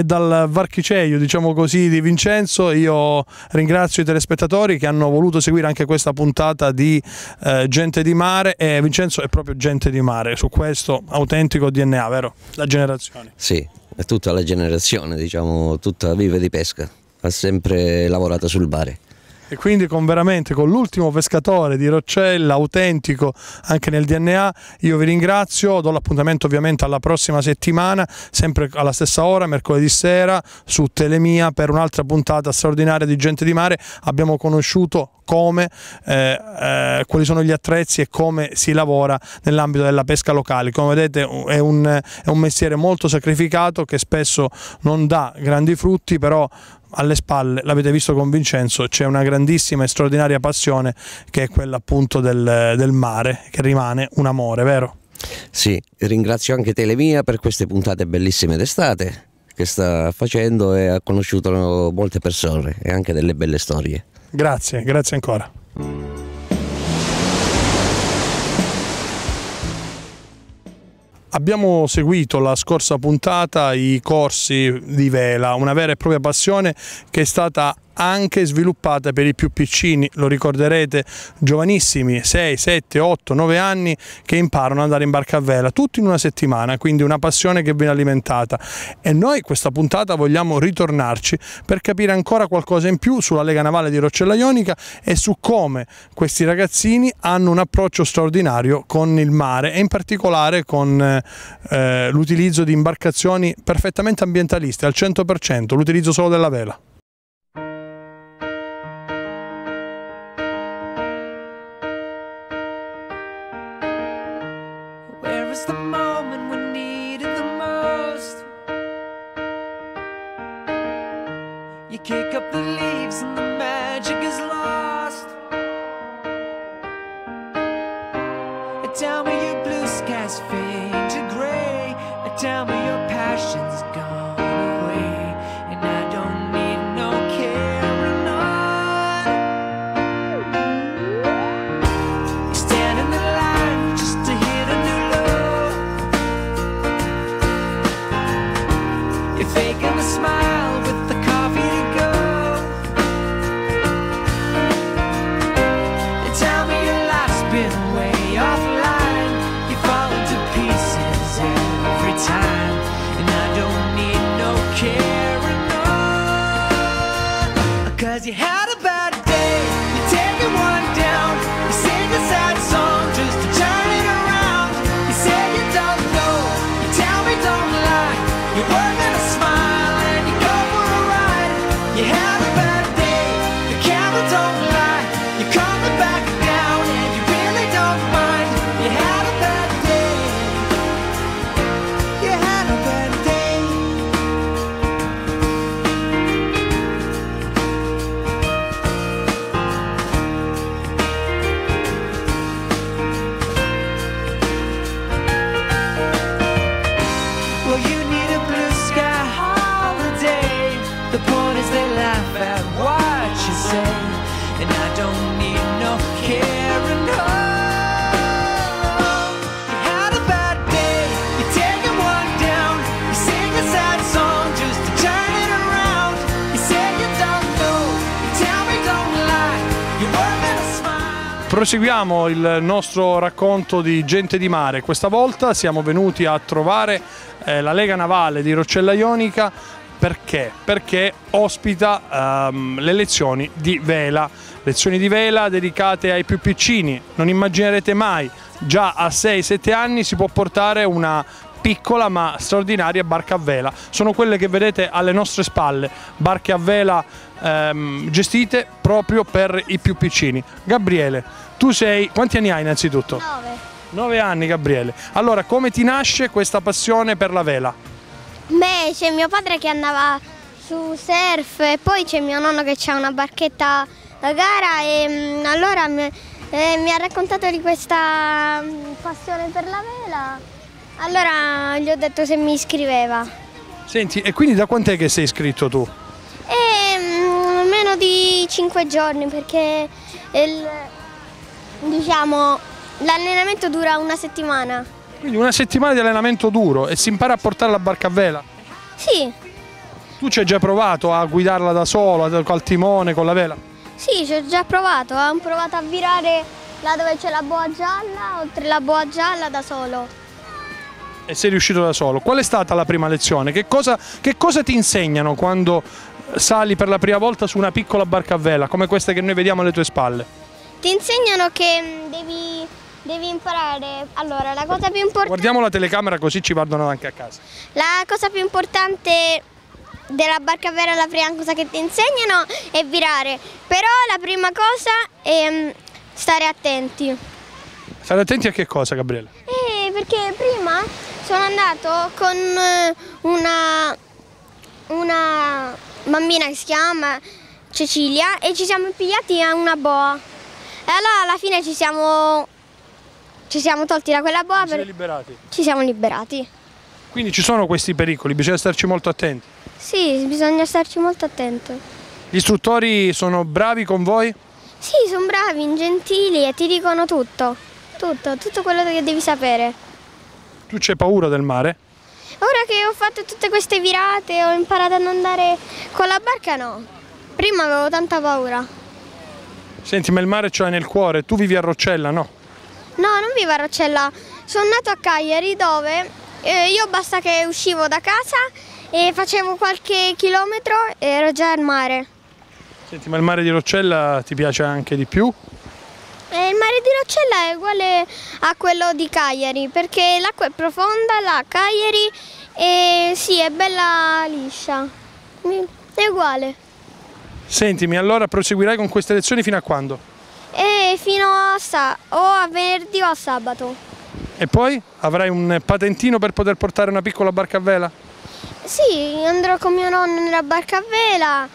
E dal Varchiceio, diciamo così, di Vincenzo, io ringrazio i telespettatori che hanno voluto seguire anche questa puntata di eh, Gente di Mare e Vincenzo è proprio Gente di Mare, su questo autentico DNA, vero? La generazione. Sì, è tutta la generazione, diciamo, tutta vive di pesca. Ha sempre lavorato sul bare. E quindi con veramente con l'ultimo pescatore di Roccella, autentico anche nel DNA, io vi ringrazio, do l'appuntamento ovviamente alla prossima settimana, sempre alla stessa ora, mercoledì sera, su Telemia per un'altra puntata straordinaria di Gente di Mare. Abbiamo conosciuto come, eh, eh, quali sono gli attrezzi e come si lavora nell'ambito della pesca locale. Come vedete è un, è un mestiere molto sacrificato che spesso non dà grandi frutti, però alle spalle, l'avete visto con Vincenzo, c'è una grandissima e straordinaria passione che è quella appunto del, del mare, che rimane un amore, vero? Sì, ringrazio anche Telemia per queste puntate bellissime d'estate che sta facendo e ha conosciuto molte persone e anche delle belle storie. Grazie, grazie ancora. Abbiamo seguito la scorsa puntata i corsi di vela, una vera e propria passione che è stata anche sviluppata per i più piccini, lo ricorderete, giovanissimi, 6, 7, 8, 9 anni che imparano ad andare in barca a vela, tutto in una settimana, quindi una passione che viene alimentata. E noi questa puntata vogliamo ritornarci per capire ancora qualcosa in più sulla Lega Navale di Roccella Ionica e su come questi ragazzini hanno un approccio straordinario con il mare e in particolare con eh, l'utilizzo di imbarcazioni perfettamente ambientaliste, al 100%, l'utilizzo solo della vela. Proseguiamo il nostro racconto di gente di mare. Questa volta siamo venuti a trovare eh, la Lega Navale di Roccella Ionica perché? Perché ospita ehm, le lezioni di vela, lezioni di vela dedicate ai più piccini. Non immaginerete mai, già a 6-7 anni si può portare una piccola ma straordinaria barca a vela. Sono quelle che vedete alle nostre spalle, barche a vela ehm, gestite proprio per i più piccini. Gabriele, tu sei... quanti anni hai innanzitutto? Nove. 9 anni Gabriele. Allora, come ti nasce questa passione per la vela? Beh, c'è mio padre che andava su surf e poi c'è mio nonno che ha una barchetta da gara e mm, allora mi, eh, mi ha raccontato di questa mm, passione per la vela. Allora gli ho detto se mi iscriveva. Senti, e quindi da quant'è che sei iscritto tu? E mm, meno di 5 giorni perché il- diciamo l'allenamento dura una settimana. Quindi una settimana di allenamento duro e si impara a portare la barca a vela. Sì, Tu ci hai già provato a guidarla da solo, col timone, con la vela? sì, ci ho già provato. Ho provato a virare là dove c'è la boa gialla, oltre la boa gialla da solo. E sei riuscito da solo. Qual è stata la prima lezione? Che cosa, che cosa ti insegnano quando sali per la prima volta su una piccola barca a vela, come questa che noi vediamo alle tue spalle? Ti insegnano che mm, devi, devi imparare. Allora, la cosa più importante. Guardiamo la telecamera così ci guardano anche a casa. La cosa più importante della barca a vela, la prima cosa che ti insegnano è virare. Però la prima cosa è mm, stare attenti. State attenti a che cosa, Gabriele? Eh, perché prima sono andato con eh, una, una bambina che si chiama Cecilia e ci siamo pigliati a una boa. E allora alla fine ci siamo, ci siamo tolti da quella boa, Siete per- liberati. ci siamo liberati. Quindi ci sono questi pericoli, bisogna starci molto attenti. Sì, bisogna starci molto attento. Gli istruttori sono bravi con voi? Sì, sono bravi, gentili e ti dicono tutto. Tutto, tutto quello che devi sapere. Tu c'hai paura del mare? Ora che ho fatto tutte queste virate, ho imparato ad andare con la barca, no. Prima avevo tanta paura. Senti, ma il mare ce l'hai nel cuore, tu vivi a Roccella, no? No, non vivo a Roccella. Sono nato a Cagliari dove eh, io basta che uscivo da casa e facevo qualche chilometro e ero già al mare. Senti, ma il mare di Roccella ti piace anche di più? E il mare di Roccella è uguale a quello di Cagliari perché l'acqua è profonda, là a Cagliari e sì, è bella liscia. È uguale. Sentimi, allora proseguirai con queste lezioni fino a quando? E fino a, o a venerdì o a sabato. E poi avrai un patentino per poter portare una piccola barca a vela? Sì, andrò con mio nonno nella barca a vela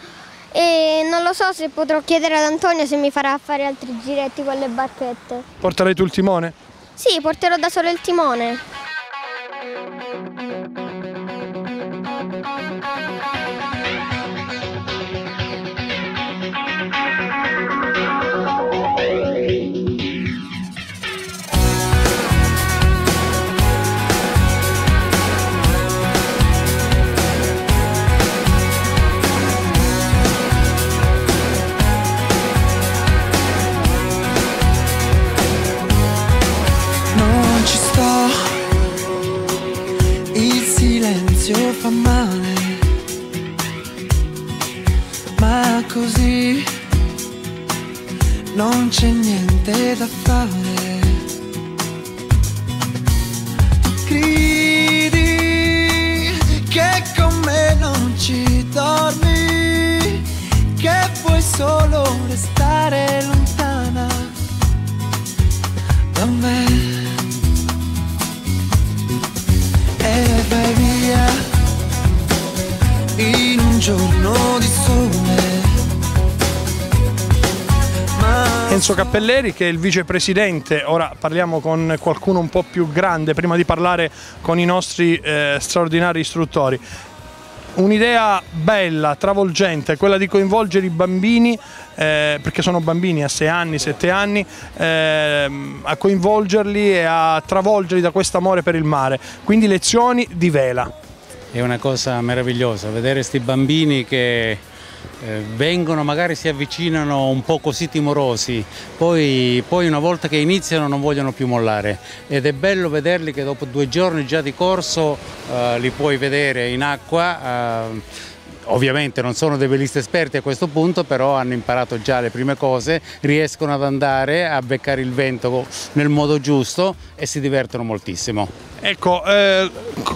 e non lo so se potrò chiedere ad Antonio se mi farà fare altri giretti con le barchette. Porterai tu il timone? Sì, porterò da solo il timone. Non c'è niente da fare. Credi che con me non ci dormi, che puoi solo restare lontana da me. e vai via in un giorno di Enzo Cappelleri che è il vicepresidente, ora parliamo con qualcuno un po' più grande prima di parlare con i nostri eh, straordinari istruttori. Un'idea bella, travolgente, quella di coinvolgere i bambini, eh, perché sono bambini a 6 anni, 7 anni, ehm, a coinvolgerli e a travolgerli da questo amore per il mare. Quindi lezioni di vela. È una cosa meravigliosa vedere questi bambini che eh, vengono, magari si avvicinano un po' così timorosi, poi, poi una volta che iniziano non vogliono più mollare ed è bello vederli che dopo due giorni già di corso eh, li puoi vedere in acqua. eh, Ovviamente non sono dei velisti esperti a questo punto, però hanno imparato già le prime cose, riescono ad andare a beccare il vento nel modo giusto e si divertono moltissimo. Ecco, eh,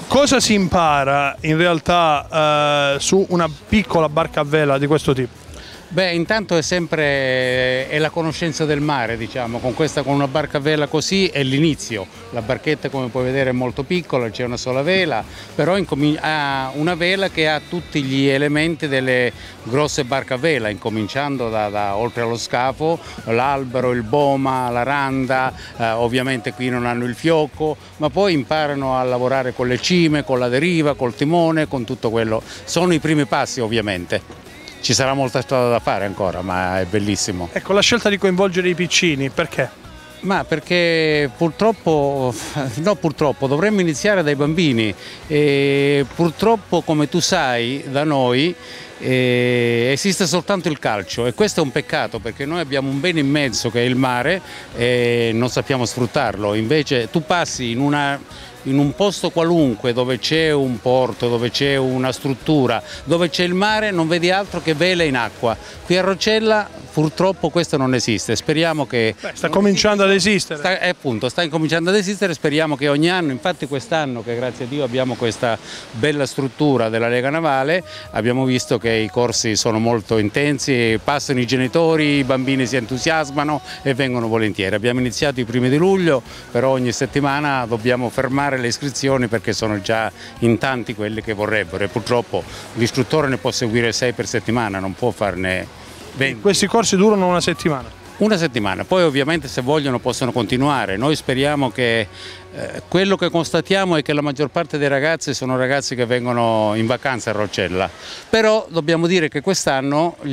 cosa si impara in realtà eh, su una piccola barca a vela di questo tipo? Beh, intanto è sempre è la conoscenza del mare, diciamo, con, questa, con una barca a vela così è l'inizio. La barchetta, come puoi vedere, è molto piccola, c'è una sola vela, però ha una vela che ha tutti gli elementi delle grosse barche a vela, incominciando da, da- oltre allo scafo, l'albero, il boma, la randa, eh, ovviamente qui non hanno il fiocco, ma poi imparano a lavorare con le cime, con la deriva, col timone, con tutto quello. Sono i primi passi, ovviamente. Ci sarà molta strada da fare ancora, ma è bellissimo. Ecco, la scelta di coinvolgere i piccini, perché? Ma perché purtroppo, *laughs* no purtroppo, dovremmo iniziare dai bambini e purtroppo come tu sai da noi eh, esiste soltanto il calcio e questo è un peccato perché noi abbiamo un bene immenso che è il mare e non sappiamo sfruttarlo, invece tu passi in una in un posto qualunque dove c'è un porto, dove c'è una struttura, dove c'è il mare, non vedi altro che vele in acqua. Qui a Rocella purtroppo questo non esiste, speriamo che... sta cominciando ad esistere. Sta, eh, appunto, sta incominciando ad esistere, speriamo che ogni anno, infatti quest'anno che grazie a Dio abbiamo questa bella struttura della Lega Navale, abbiamo visto che i corsi sono molto intensi, passano i genitori, i bambini si entusiasmano e vengono volentieri. Abbiamo iniziato i primi di luglio, però ogni settimana dobbiamo fermare le iscrizioni perché sono già in tanti quelli che vorrebbero e purtroppo l'istruttore ne può seguire 6 per settimana, non può farne 20. Questi corsi durano una settimana. Una settimana, poi ovviamente se vogliono possono continuare. Noi speriamo che eh, quello che constatiamo è che la maggior parte dei ragazzi sono ragazzi che vengono in vacanza a Roccella, però dobbiamo dire che quest'anno eh,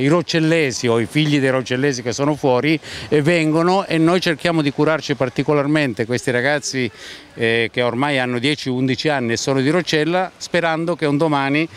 i roccellesi o i figli dei roccellesi che sono fuori eh, vengono e noi cerchiamo di curarci particolarmente questi ragazzi eh, che ormai hanno 10-11 anni e sono di Roccella, sperando che un domani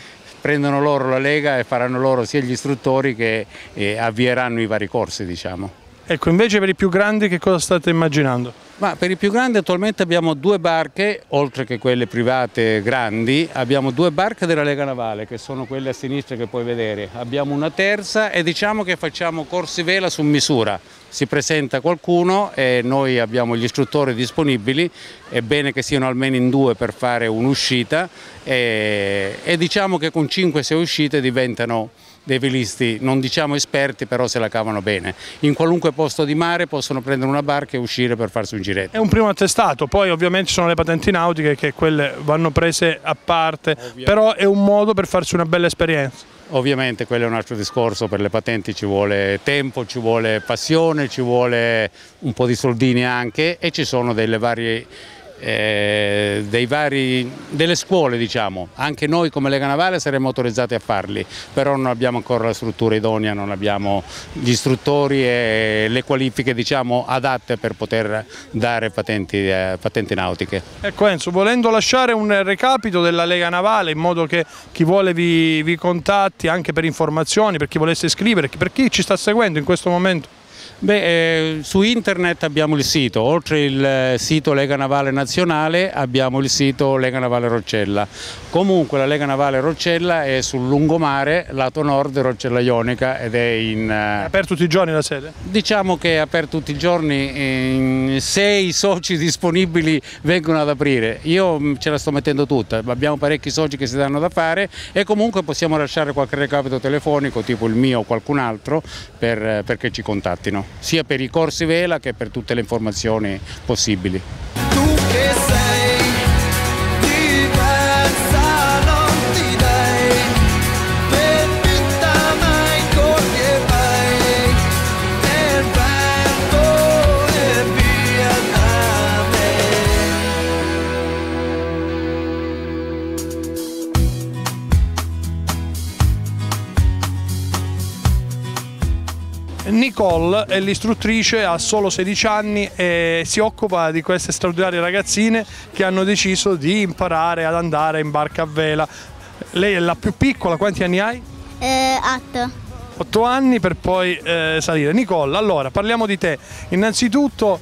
prendono loro la Lega e faranno loro sia gli istruttori che eh, avvieranno i vari corsi, diciamo. Ecco, invece per i più grandi che cosa state immaginando? Ma per i più grandi attualmente abbiamo due barche, oltre che quelle private grandi, abbiamo due barche della Lega Navale, che sono quelle a sinistra che puoi vedere. Abbiamo una terza e diciamo che facciamo corsi vela su misura. Si presenta qualcuno e noi abbiamo gli istruttori disponibili, è bene che siano almeno in due per fare un'uscita e, e diciamo che con 5-6 uscite diventano dei velisti, non diciamo esperti, però se la cavano bene. In qualunque posto di mare possono prendere una barca e uscire per farsi un giretto. È un primo attestato, poi ovviamente ci sono le patenti nautiche che quelle vanno prese a parte, però è un modo per farsi una bella esperienza. Ovviamente quello è un altro discorso, per le patenti ci vuole tempo, ci vuole passione, ci vuole un po' di soldini anche e ci sono delle varie, eh, vari, delle scuole diciamo, anche noi come Lega Navale saremmo autorizzati a farli, però non abbiamo ancora la struttura idonea, non abbiamo gli istruttori e le qualifiche diciamo, adatte per poter dare patenti, eh, patenti nautiche. Ecco Enzo, volendo lasciare un recapito della Lega Navale in modo che chi vuole vi, vi contatti anche per informazioni, per chi volesse iscrivere, per chi ci sta seguendo in questo momento. Beh, eh, su internet abbiamo il sito, oltre il eh, sito Lega Navale Nazionale abbiamo il sito Lega Navale Roccella. Comunque la Lega Navale Roccella è sul lungomare, lato nord Roccella Ionica ed è in... È aperto tutti i giorni la sede? Diciamo che è aperto tutti i giorni, eh, se i soci disponibili vengono ad aprire. Io mh, ce la sto mettendo tutta, abbiamo parecchi soci che si danno da fare e comunque possiamo lasciare qualche recapito telefonico, tipo il mio o qualcun altro, per, eh, perché ci contattino, sia per i corsi vela che per tutte le informazioni possibili. Nicole è l'istruttrice, ha solo 16 anni e si occupa di queste straordinarie ragazzine che hanno deciso di imparare ad andare in barca a vela. Lei è la più piccola, quanti anni hai? Eh, atto. 8 anni per poi eh, salire. Nicole, allora parliamo di te. Innanzitutto,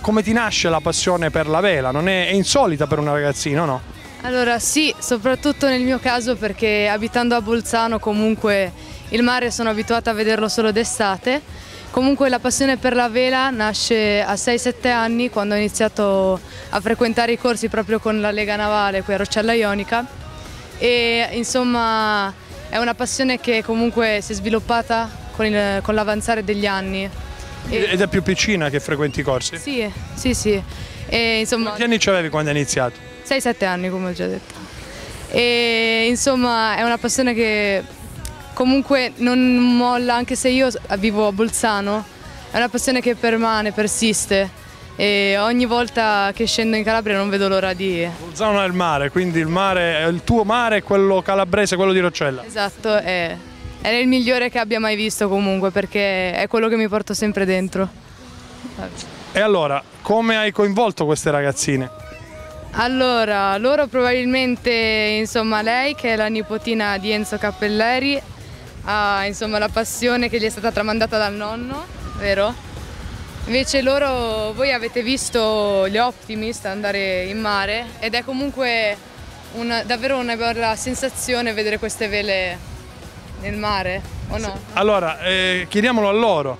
come ti nasce la passione per la vela? Non è, è insolita per una ragazzina, no? Allora sì, soprattutto nel mio caso perché abitando a Bolzano comunque il mare sono abituata a vederlo solo d'estate. Comunque la passione per la vela nasce a 6-7 anni quando ho iniziato a frequentare i corsi proprio con la Lega Navale qui a Roccella Ionica e insomma è una passione che comunque si è sviluppata con, con l'avanzare degli anni. Ed è più piccina che frequenti i corsi? sì, sì, sì. E, insomma, Quanti anni avevi quando hai iniziato? 6-7 anni, come ho già detto. E insomma è una passione che comunque non molla, anche se io vivo a Bolzano, è una passione che permane, persiste. E ogni volta che scendo in Calabria non vedo l'ora di. Bolzano è il mare, quindi il mare, il tuo mare è quello calabrese, quello di Roccella. Esatto, è, è il migliore che abbia mai visto comunque, perché è quello che mi porto sempre dentro. E allora, come hai coinvolto queste ragazzine? Allora, loro probabilmente, insomma, lei che è la nipotina di Enzo Cappelleri ha insomma la passione che gli è stata tramandata dal nonno, vero? Invece loro, voi avete visto gli Optimist andare in mare ed è comunque una- davvero una bella sensazione vedere queste vele nel mare, o no? Allora, eh, chiediamolo a loro.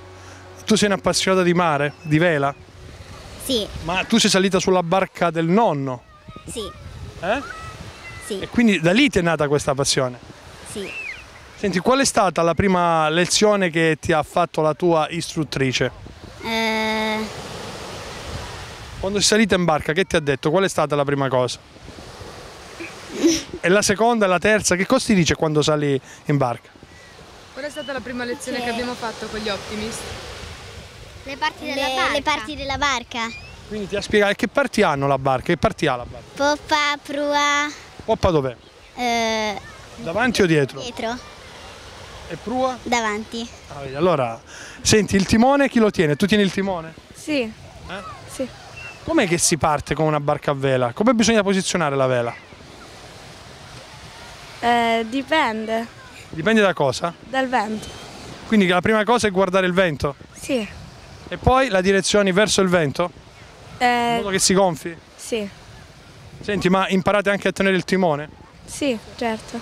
Tu sei un'appassionata di mare, di vela? Sì, Ma tu sei salita sulla barca del nonno? sì, Eh? sì, E quindi da lì ti è nata questa passione. sì. Senti, qual è stata la prima lezione che ti ha fatto la tua istruttrice? Eh, Quando sei salita in barca, che ti ha detto? Qual è stata la prima cosa? E la seconda la terza, che cosa ti dice quando sali in barca? Qual è stata la prima lezione che abbiamo fatto con gli Optimist? le parti della barca. Le parti della barca. Quindi ti ha spiegato che parti hanno la barca, che parti ha la barca? Poppa, prua, Poppa dov'è? eh, Davanti o dietro? dietro, E prua? davanti. Ah, allora, senti, il timone chi lo tiene? Tu tieni il timone? Sì. Eh? Sì. Com'è che si parte con una barca a vela? Come bisogna posizionare la vela? Eh, dipende Dipende da cosa? dal vento. Quindi la prima cosa è guardare il vento Sì. e poi la direzione verso il vento, in Eh, modo che si gonfi. sì. Senti, ma imparate anche a tenere il timone? Sì, certo.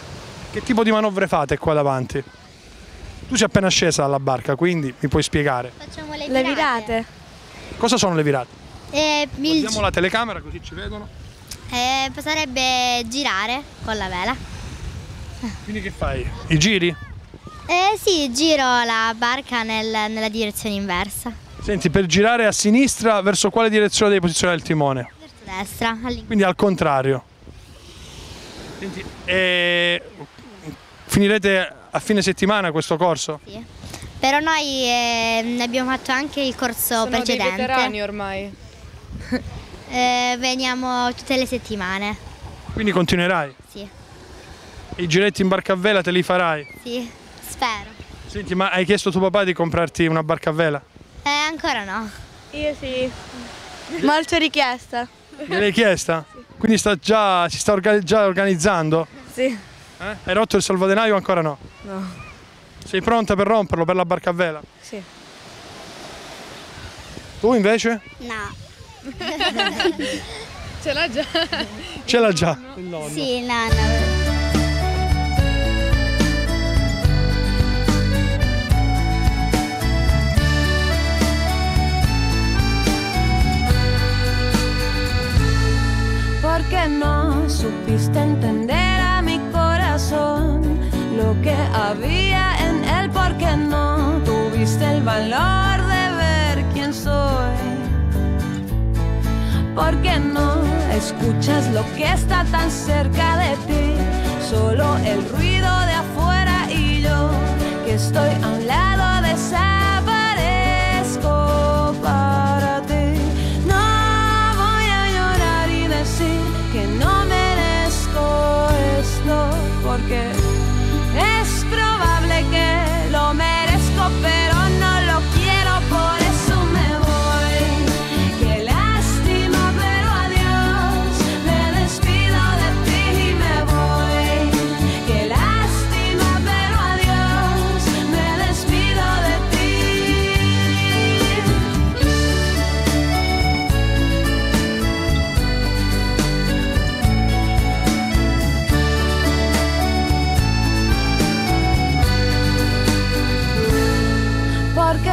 Che tipo di manovre fate qua davanti? Tu sei appena scesa dalla barca, quindi mi puoi spiegare. Facciamo le, Le virate. Cosa sono le virate? Eh, il- Guardiamo la telecamera così ci vedono. eh, sarebbe girare con la vela. Quindi che fai? I giri? Eh sì, giro la barca nel- nella direzione inversa. Senti, per girare a sinistra, verso quale direzione devi posizionare il timone? Verso destra. Quindi al contrario. Senti, e finirete a fine settimana questo corso? Sì. Però noi eh, ne abbiamo fatto anche il corso Sono dei precedente. veterani ormai. *laughs* Eh, veniamo tutte le settimane. Quindi continuerai? Sì. I giretti in barca a vela te li farai? Sì, spero. Senti, ma hai chiesto a tuo papà di comprarti una barca a vela? Eh, ancora no. Io sì. Molto richiesta. Gliel'hai chiesta? Quindi sta già, si sta orga- già organizzando? Sì. Eh? Hai rotto il salvadenaio o ancora no? No. Sei pronta per romperlo per la barca a vela? Sì. Tu invece? No. *laughs* Ce l'ha già. Ce l'ha già. Sì, no, no. Porque no supiste entender lo que había en él, porque no tuviste el valor de ver quién soy. Porque no escuchas lo que está tan cerca de ti, solo el ruido de afuera y yo que estoy a un lado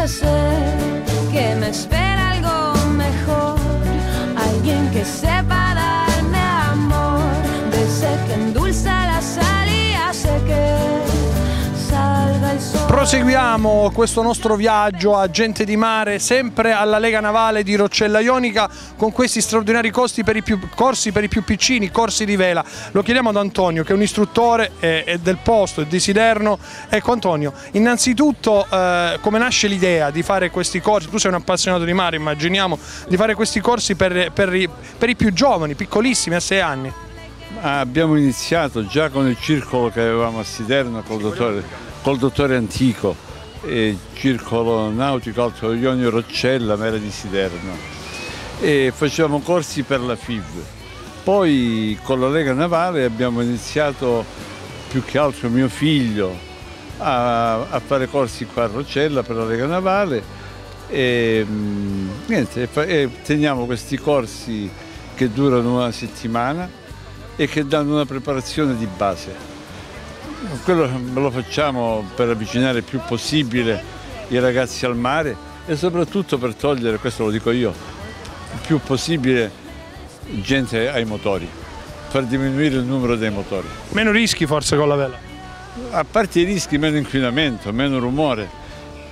porque Proseguiamo questo nostro viaggio a Gente di Mare, sempre alla Lega Navale di Roccella Ionica, con questi straordinari per più, corsi per i più piccini, corsi di vela. Lo chiediamo ad Antonio, che è un istruttore eh, è del posto, è di Siderno. Ecco Antonio, innanzitutto eh, come nasce l'idea di fare questi corsi? Tu sei un appassionato di mare, immaginiamo, di fare questi corsi per, per i, per i più giovani, piccolissimi, a 6 anni. Abbiamo iniziato già con il circolo che avevamo a Siderno col dottore, col dottore Antico, e circolo nautico Alto Ionio Roccella, Mera di Siderno. E facevamo corsi per la FIV. Poi con la Lega Navale abbiamo iniziato più che altro mio figlio a, a fare corsi qua a Roccella per la Lega Navale e mm, niente, e teniamo questi corsi che durano una settimana e che danno una preparazione di base. Quello lo facciamo per avvicinare il più possibile i ragazzi al mare e soprattutto per togliere, questo lo dico io, il più possibile gente ai motori, far diminuire il numero dei motori. Meno rischi forse con la vela. A parte i rischi, meno inquinamento, meno rumore.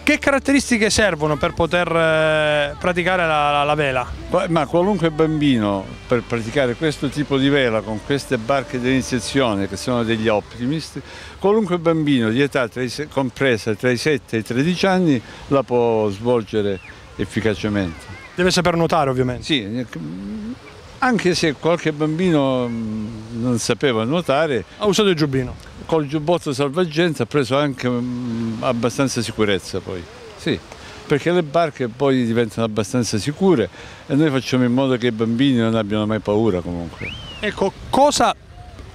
Che caratteristiche servono per poter eh, praticare la, la- la vela? Ma qualunque bambino per praticare questo tipo di vela con queste barche di iniziazione che sono degli optimist, qualunque bambino di età tra i compresa tra i 7 e i 13 anni la può svolgere efficacemente. Deve saper nuotare ovviamente. Sì, anche se qualche bambino mh, non sapeva nuotare. Ha usato il giubbino. Col giubbotto salvagente ha preso anche mh, abbastanza sicurezza poi. Sì, perché le barche poi diventano abbastanza sicure e noi facciamo in modo che i bambini non abbiano mai paura comunque. Ecco, cosa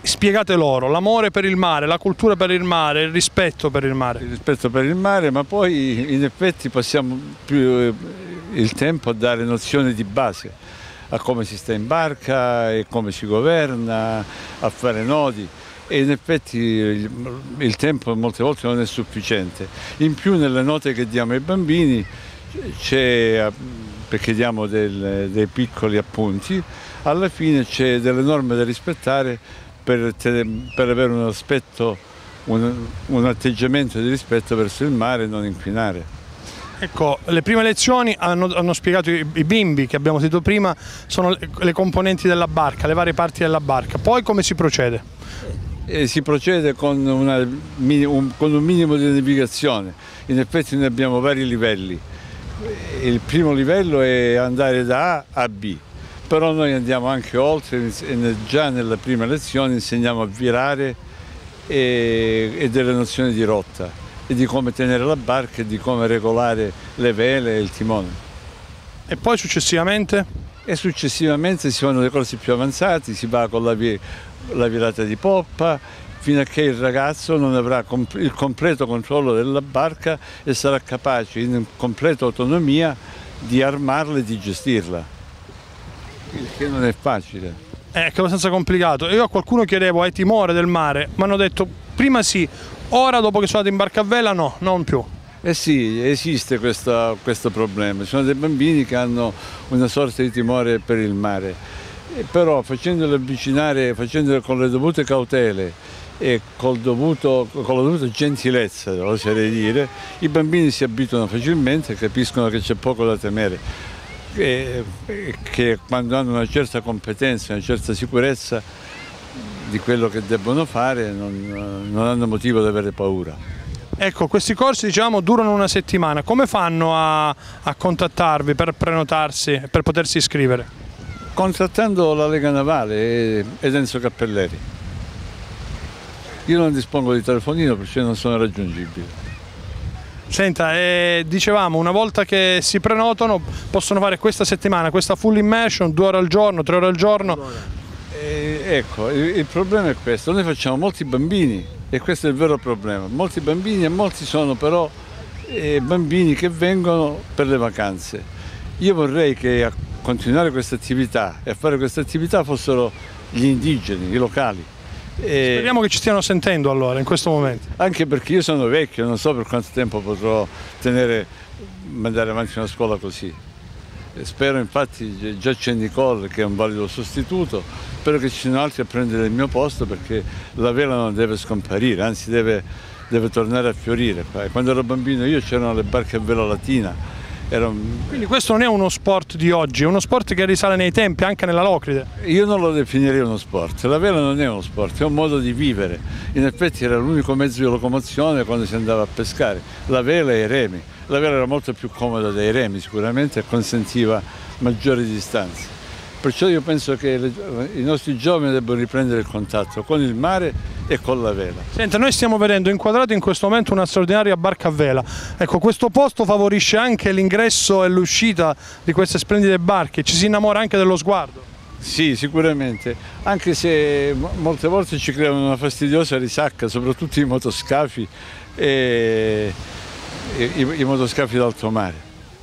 spiegate loro? L'amore per il mare, la cultura per il mare, il rispetto per il mare. Il rispetto per il mare, ma poi in effetti passiamo più eh, il tempo a dare nozioni di base a come si sta in barca e come si governa, a fare nodi e in effetti il, tempo molte volte non è sufficiente. In più nelle note che diamo ai bambini c'è, perché diamo del- dei piccoli appunti, alla fine c'è delle norme da rispettare per, per avere un aspetto, un, un atteggiamento di rispetto verso il mare e non inquinare. Ecco, le prime lezioni hanno, hanno spiegato i, i bimbi che abbiamo sentito prima, sono le, le componenti della barca, le varie parti della barca. Poi come si procede? e si procede con, una un, con un minimo di navigazione. In effetti noi abbiamo vari livelli. Il primo livello è andare da A a B, però noi andiamo anche oltre e già nella prima lezione insegniamo a virare e, e delle nozioni di rotta e di come tenere la barca e di come regolare le vele e il timone. E poi successivamente? E successivamente si fanno le corsi più avanzati, si va con la, vi- la virata di poppa, fino a che il ragazzo non avrà comp- il completo controllo della barca e sarà capace in completa autonomia di armarla e di gestirla. Il che non è facile. Che è abbastanza complicato. Io a qualcuno chiedevo, hai timore del mare? Mi hanno detto, prima sì, ora dopo che sono andato in barca a vela no, non più. Eh sì, esiste questa- questo problema. Ci sono dei bambini che hanno una sorta di timore per il mare, Eh, però facendoli avvicinare, facendole con le dovute cautele e dovuto- con la dovuta gentilezza, oserei dire, i bambini si abituano facilmente e capiscono che c'è poco da temere. E- e che quando hanno una certa competenza, una certa sicurezza di quello che debbono fare non, non hanno motivo di avere paura. Ecco, questi corsi diciamo durano una settimana. Come fanno a, a contattarvi per prenotarsi e per potersi iscrivere? contattando la Lega Navale e- ed Enzo Cappelleri. Io non dispongo di telefonino perché non sono raggiungibile. Senta, eh, dicevamo, una volta che si prenotano possono fare questa settimana, questa full immersion, due ore al giorno, tre ore al giorno. E- ecco, il, il problema è questo, noi facciamo molti bambini e questo è il vero problema. Molti bambini e molti sono però eh, bambini che vengono per le vacanze. Io vorrei che a continuare questa attività e a fare questa attività fossero gli indigeni, i locali. E- Speriamo che ci stiano sentendo allora in questo momento. anche perché io sono vecchio, non so per quanto tempo potrò tenere, mandare avanti una scuola così. Spero infatti, già c'è Nicole che è un valido sostituto, spero che ci siano altri a prendere il mio posto perché la vela non deve scomparire, anzi deve, deve tornare a fiorire. Quando ero bambino io c'erano le barche a vela latina, era Quindi questo non è uno sport di oggi, è uno sport che risale nei tempi, anche nella Locride. Io non lo definirei uno sport, la vela non è uno sport, è un modo di vivere. In effetti era l'unico mezzo di locomozione quando si andava a pescare, la vela e i remi. La vela era molto più comoda dei remi sicuramente e consentiva maggiori distanze. Perciò io penso che le- i nostri giovani debbano riprendere il contatto con il mare e con la vela. Senta, noi stiamo vedendo inquadrato in questo momento una straordinaria barca a vela. Ecco, questo posto favorisce anche l'ingresso e l'uscita di queste splendide barche, ci si innamora anche dello sguardo. Sì, sicuramente, anche se mo- molte volte ci creano una fastidiosa risacca, soprattutto i motoscafi e i, i- motoscafi d'alto mare,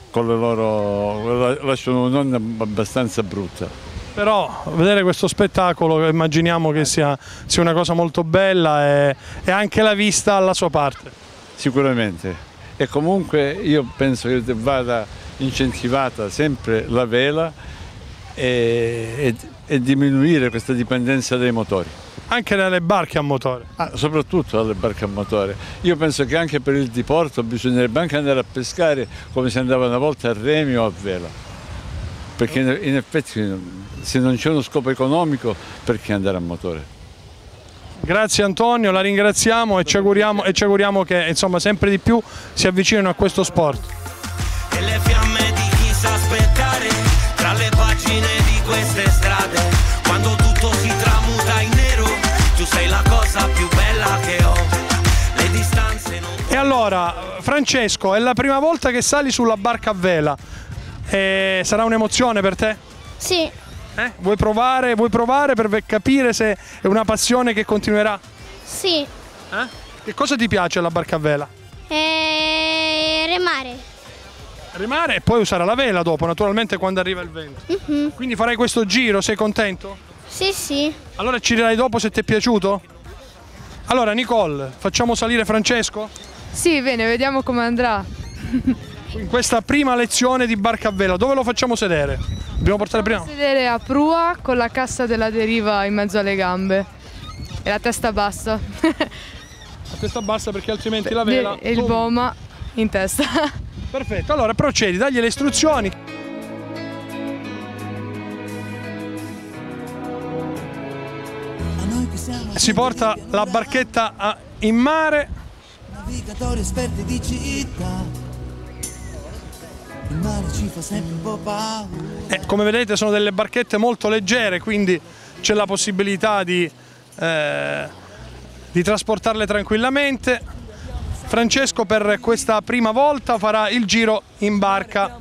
con le loro la- lasciano un'onda abbastanza brutta. Però vedere questo spettacolo immaginiamo che sia, sia una cosa molto bella e, e anche la vista alla sua parte. Sicuramente. E comunque io penso che vada incentivata sempre la vela e, e- e diminuire questa dipendenza dai motori. Anche nelle barche a motore. Ah, soprattutto alle barche a motore. Io penso che anche per il diporto bisognerebbe anche andare a pescare come si andava una volta a remi o a vela. Perché in effetti se non c'è uno scopo economico perché andare a motore? Grazie Antonio, la ringraziamo e ci auguriamo, e ci auguriamo che insomma, sempre di più si avvicinino a questo sport. e le fiamme di chi sa aspettare tra le pagine di queste strade quando tutto si tramuta in nero tu sei la cosa più bella che ho le distanze non E allora, Francesco, è la prima volta che sali sulla barca a vela. E sarà un'emozione per te? Sì, Eh? Vuoi provare, vuoi provare per capire se è una passione che continuerà? sì. Che cosa ti piace alla barca a vela? E remare. Rimare e poi usare la vela dopo, naturalmente quando arriva il vento. Mhm. Quindi farai questo giro, sei contento? Sì, sì. Allora ci dirai dopo se ti è piaciuto? Allora Nicole, facciamo salire Francesco? Sì, bene, vediamo come andrà. *laughs* In questa prima lezione di barca a vela, dove lo facciamo sedere? Dobbiamo portare prima? Sedere a prua con la cassa della deriva in mezzo alle gambe e la testa bassa. *laughs* A testa bassa perché altrimenti la vela... e il boma in testa. Perfetto, allora procedi, dagli le istruzioni. si porta la barchetta a- in mare. Navigatori esperti di città. Il mare ci fa sempre un po' paura. Eh, come vedete sono delle barchette molto leggere, quindi c'è la possibilità di, eh, di trasportarle tranquillamente. Francesco per questa prima volta farà il giro in barca.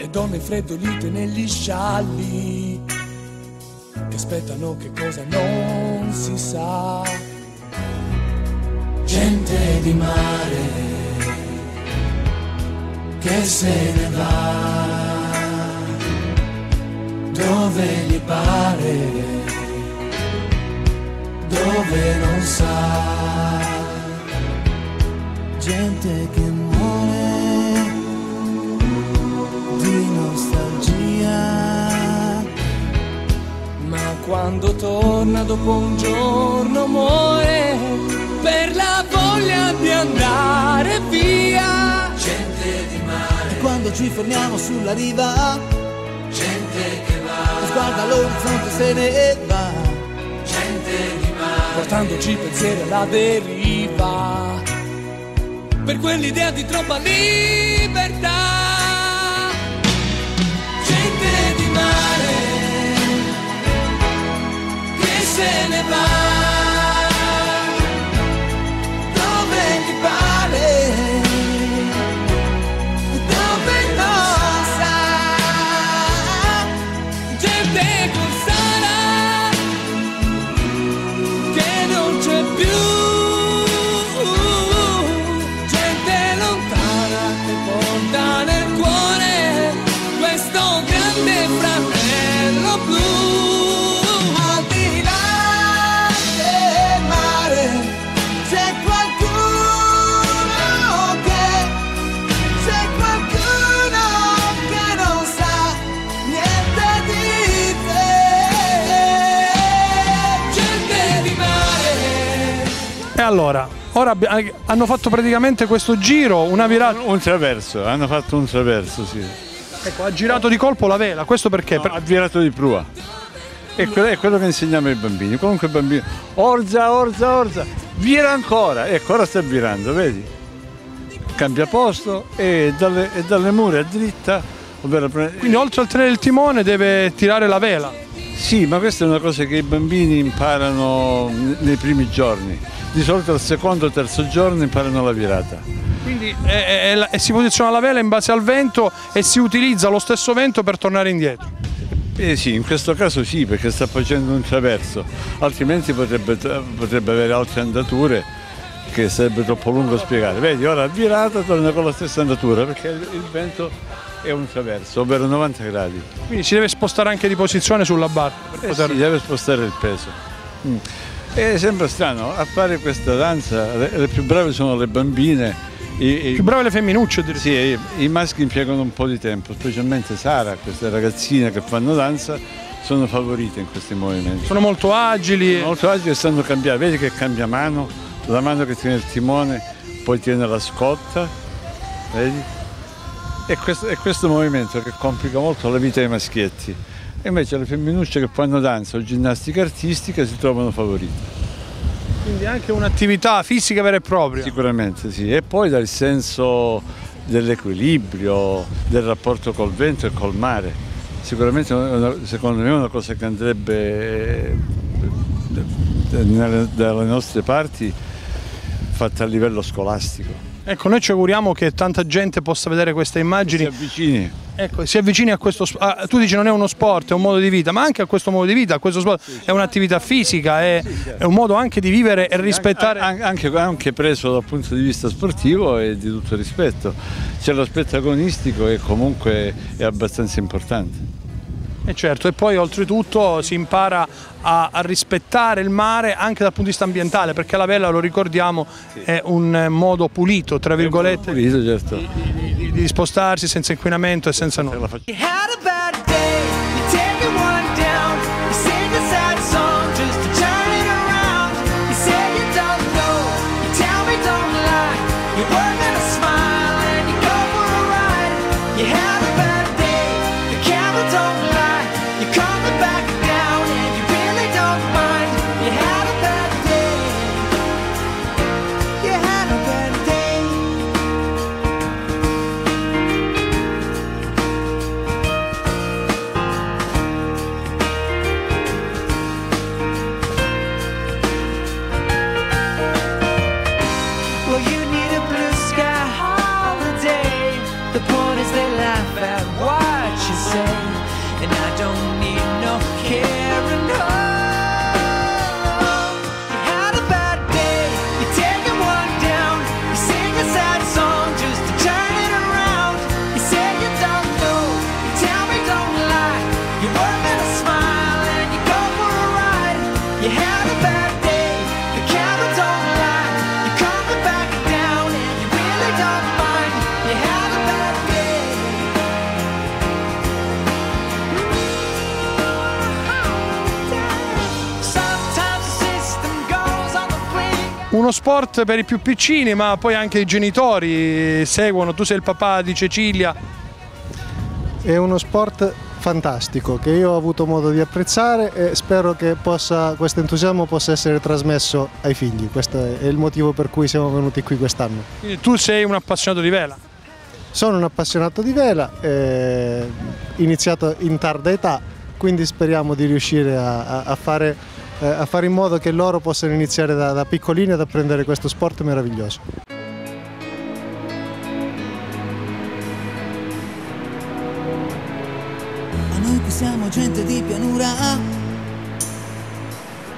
e donne freddolite negli scialli che aspettano che cosa non si sa. gente di mare che se ne va dove gli pare, dove non sa. Gente che muore di nostalgia. Ma quando torna dopo un giorno muore per la voglia di andare via. Quando ci fermiamo sulla riva, gente che va, guarda l'orizzonte se ne va. gente di mare, portandoci pensieri alla deriva. Per quell'idea di troppa libertà. Gente di mare che se ne va. Allora, ora eh, hanno fatto praticamente questo giro, una virata. Un traverso, hanno fatto un traverso, sì. Ecco, ha girato di colpo la vela, questo perché? Per- Ha virato di prua. E quello, è quello che insegniamo ai bambini. Qualunque bambino, orza, orza, orza, vira ancora. Ecco, ora sta virando, vedi? Cambia posto e dalle, e dalle mura dritta. ovvero Quindi oltre al tenere il timone deve tirare la vela. Sì, ma questa è una cosa che i bambini imparano nei primi giorni. Di solito al secondo o terzo giorno imparano la virata. Quindi eh, eh, eh, si posiziona la vela in base al vento e si utilizza lo stesso vento per tornare indietro. Eh sì, in questo caso sì, perché sta facendo un traverso, altrimenti potrebbe, potrebbe avere altre andature che sarebbe troppo lungo spiegare. Vedi, ora ha virato, torna con la stessa andatura, perché il vento è un traverso, ovvero 90 gradi. Quindi si deve spostare anche di posizione sulla barca. Per Eh poter... sì, deve spostare il peso. Mm. E sembra strano, a fare questa danza le, le più brave sono le bambine. I, i- Più brave le femminucce sì, i, i maschi impiegano un po' di tempo, specialmente Sara, queste ragazzine che fanno danza, sono favorite in questi movimenti. Sono molto agili. Molto agili e sanno cambiare, vedi che cambia mano, la mano che tiene il timone, poi tiene la scotta, vedi? E questo, è questo movimento che complica molto la vita ai maschietti. E invece le femminucce che fanno danza o ginnastica artistica si trovano favorite. Quindi anche un'attività fisica vera e propria. Sicuramente sì. E poi dal senso dell'equilibrio, del rapporto col vento e col mare. Sicuramente è secondo me è una cosa che andrebbe eh, dalle nostre parti fatta a livello scolastico. Ecco, noi ci auguriamo che tanta gente possa vedere queste immagini. Si avvicini. Ecco, si avvicini a questo sp- ah, tu dici non è uno sport, è un modo di vita, ma anche a questo modo di vita, a questo sport è un'attività fisica, è, è un modo anche di vivere e rispettare. An- Anche, anche preso dal punto di vista sportivo e di tutto rispetto. C'è l'aspetto agonistico e comunque è abbastanza importante. E certo, e poi oltretutto si impara a, a rispettare il mare anche dal punto di vista ambientale, perché la vela, lo ricordiamo, è un eh, modo pulito, tra virgolette, Pulito, certo. di, di spostarsi senza inquinamento e senza nulla. Uno sport per i più piccini, ma poi anche i genitori seguono. Tu sei il papà di Cecilia. È uno sport fantastico che io ho avuto modo di apprezzare e spero che possa- questo entusiasmo possa essere trasmesso ai figli. Questo è il motivo per cui siamo venuti qui quest'anno. Quindi tu sei un appassionato di vela. Sono un appassionato di vela, eh, iniziato in tarda età, quindi speriamo di riuscire a, a- a fare, eh, a fare in modo che loro possano iniziare da, da piccolini ad apprendere questo sport meraviglioso. Noi qui siamo gente di pianura,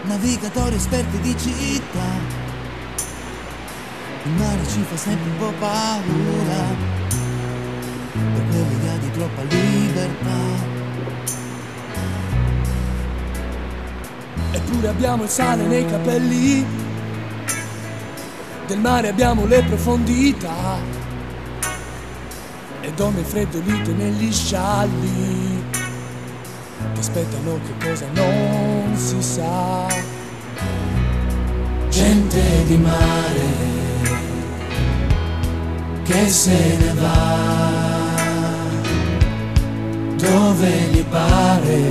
navigatori esperti di città. Il mare ci fa sempre un po' paura, per quell'idea di troppa libertà. Eppure abbiamo il sale nei capelli, del mare abbiamo le profondità. E donne freddolite negli scialli. Che aspettano che cosa non si sa. Gente di mare che se ne va. Dove gli pare,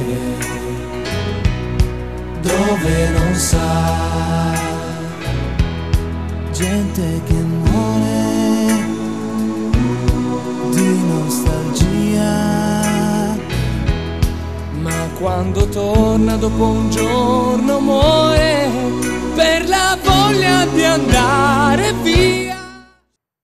dove non sa. Gente che muore di nostalgia. Ma quando torna dopo un giorno muore per la voglia di andare via.